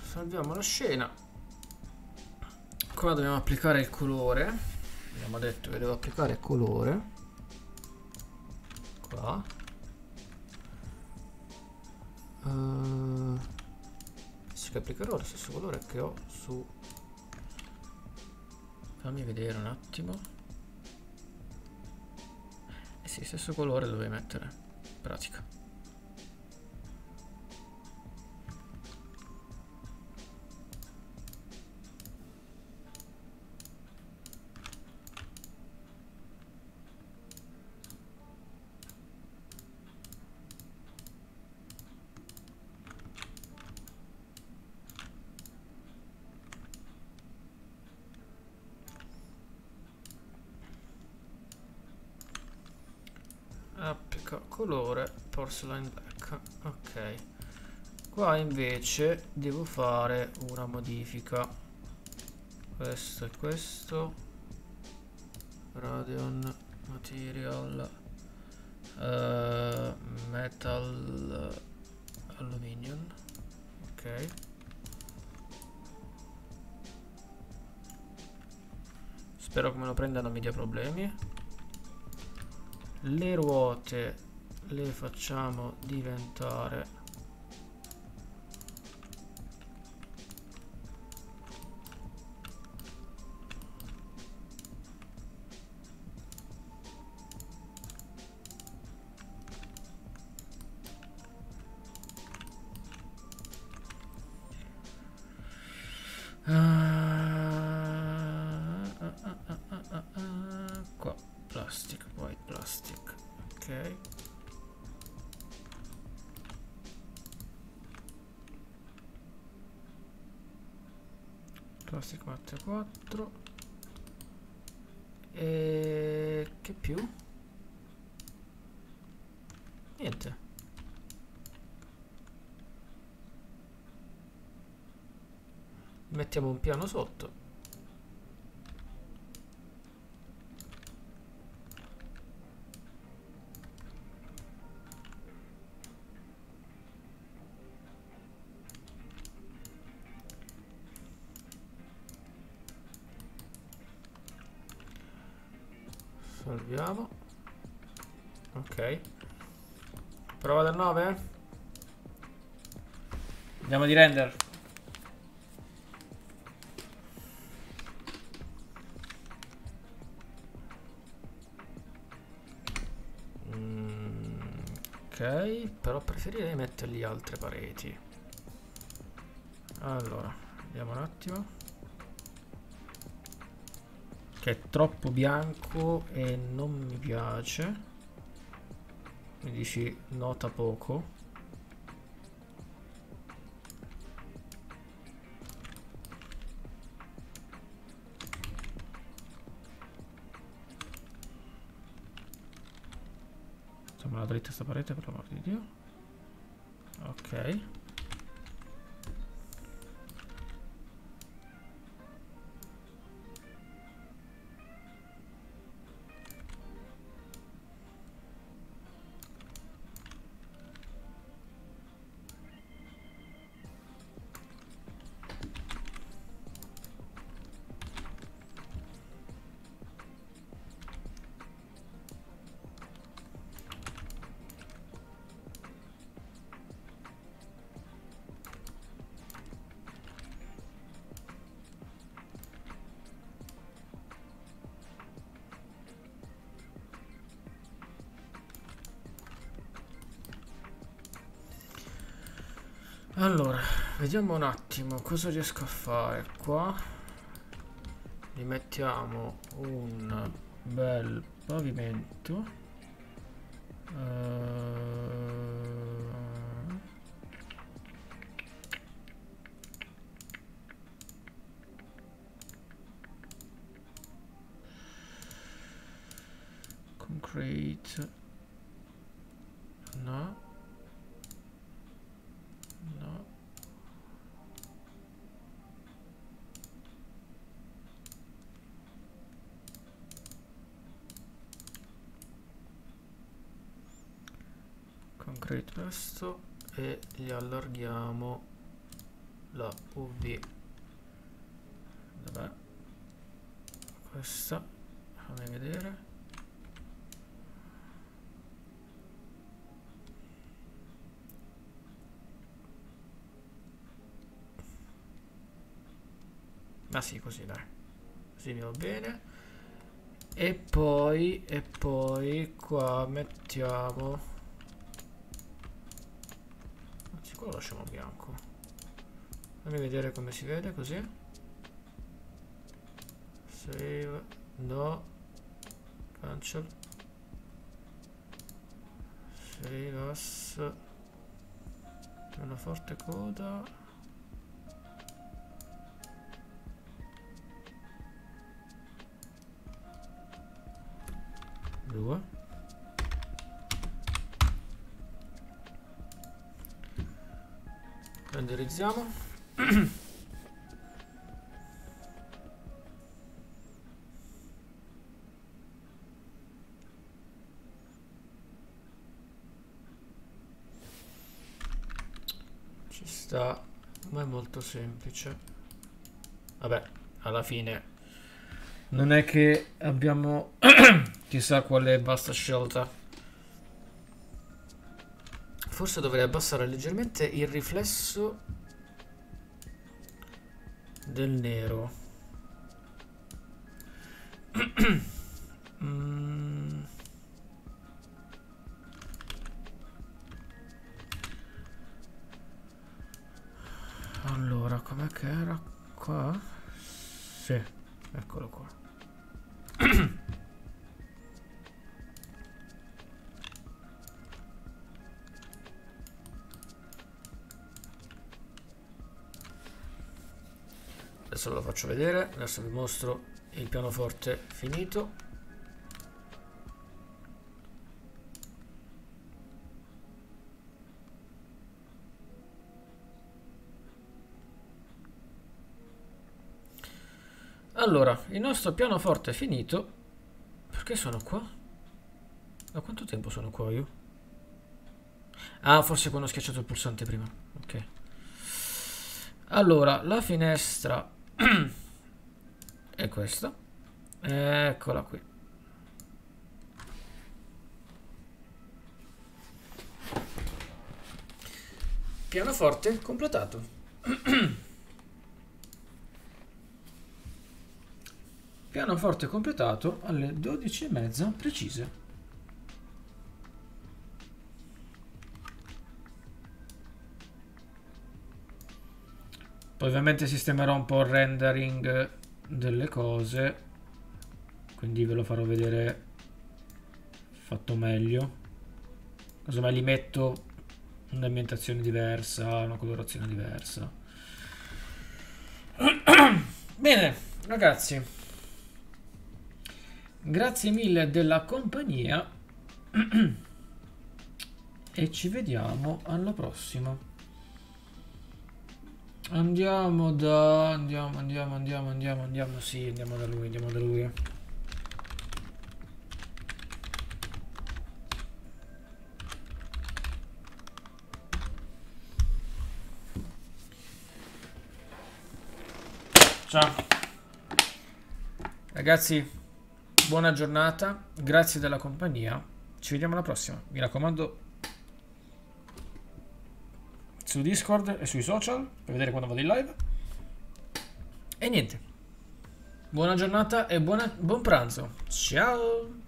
salviamo la scena. Qua dobbiamo applicare il colore. Abbiamo detto che devo applicare colore. Qua. Uh, sì che applicherò lo stesso colore che ho su... Fammi vedere un attimo. Eh sì, stesso colore dovevi mettere. In pratica. Porcelain black. Ok. Qua invece devo fare una modifica. Questo e questo. Radeon material uh, metal aluminium. Ok. Spero che me lo prenda non mi dia problemi. Le ruote le facciamo diventare Uh, uh, uh, plastic matte 4 e che più? niente. Mettiamo un piano sotto andiamo di render. Mm, ok però preferirei mettergli altre pareti. Allora vediamo un attimo. Che è troppo bianco e non mi piace. Quindi ci nota poco esta pared, por amor de Dios. Vediamo un attimo cosa riesco a fare qua. Gli mettiamo un bel pavimento. Eh, Concrete. No. No. Concrete questo e gli allarghiamo la UV. Dov'è? Questa, fammi vedere. Ah sì, così dai. Così mi va bene. E poi, e poi qua mettiamo... Anzi, qua lo bianco. Fammi vedere come si vede così. Save. No. Cancel. Save as. Una forte coda. Due. Renderizziamo. Ci sta, ma è molto semplice. Vabbè, alla fine non è che abbiamo chissà quale basta scelta. Forse dovrei abbassare leggermente il riflesso del nero. faccio vedere. Adesso vi mostro il pianoforte finito. Allora il nostro pianoforte è finito. Perché sono qua? da quanto tempo sono qua io? ah forse quando ho schiacciato il pulsante prima. Ok. Allora la finestra è questa eccola qui. Pianoforte completato. Pianoforte completato alle 12 e mezza precise Poi ovviamente sistemerò un po' il rendering delle cose, quindi ve lo farò vedere fatto meglio. Casomai li metto un'ambientazione diversa, una colorazione diversa. Bene, ragazzi. Grazie mille della compagnia. e ci vediamo alla prossima. Andiamo da... Andiamo, andiamo, andiamo, andiamo, andiamo. Sì, andiamo da lui, andiamo da lui. Ciao. Ragazzi, buona giornata. Grazie della compagnia. Ci vediamo alla prossima. Mi raccomando, su Discord e sui social per vedere quando vado in live. E niente. Buona giornata e buona, buon pranzo. Ciao!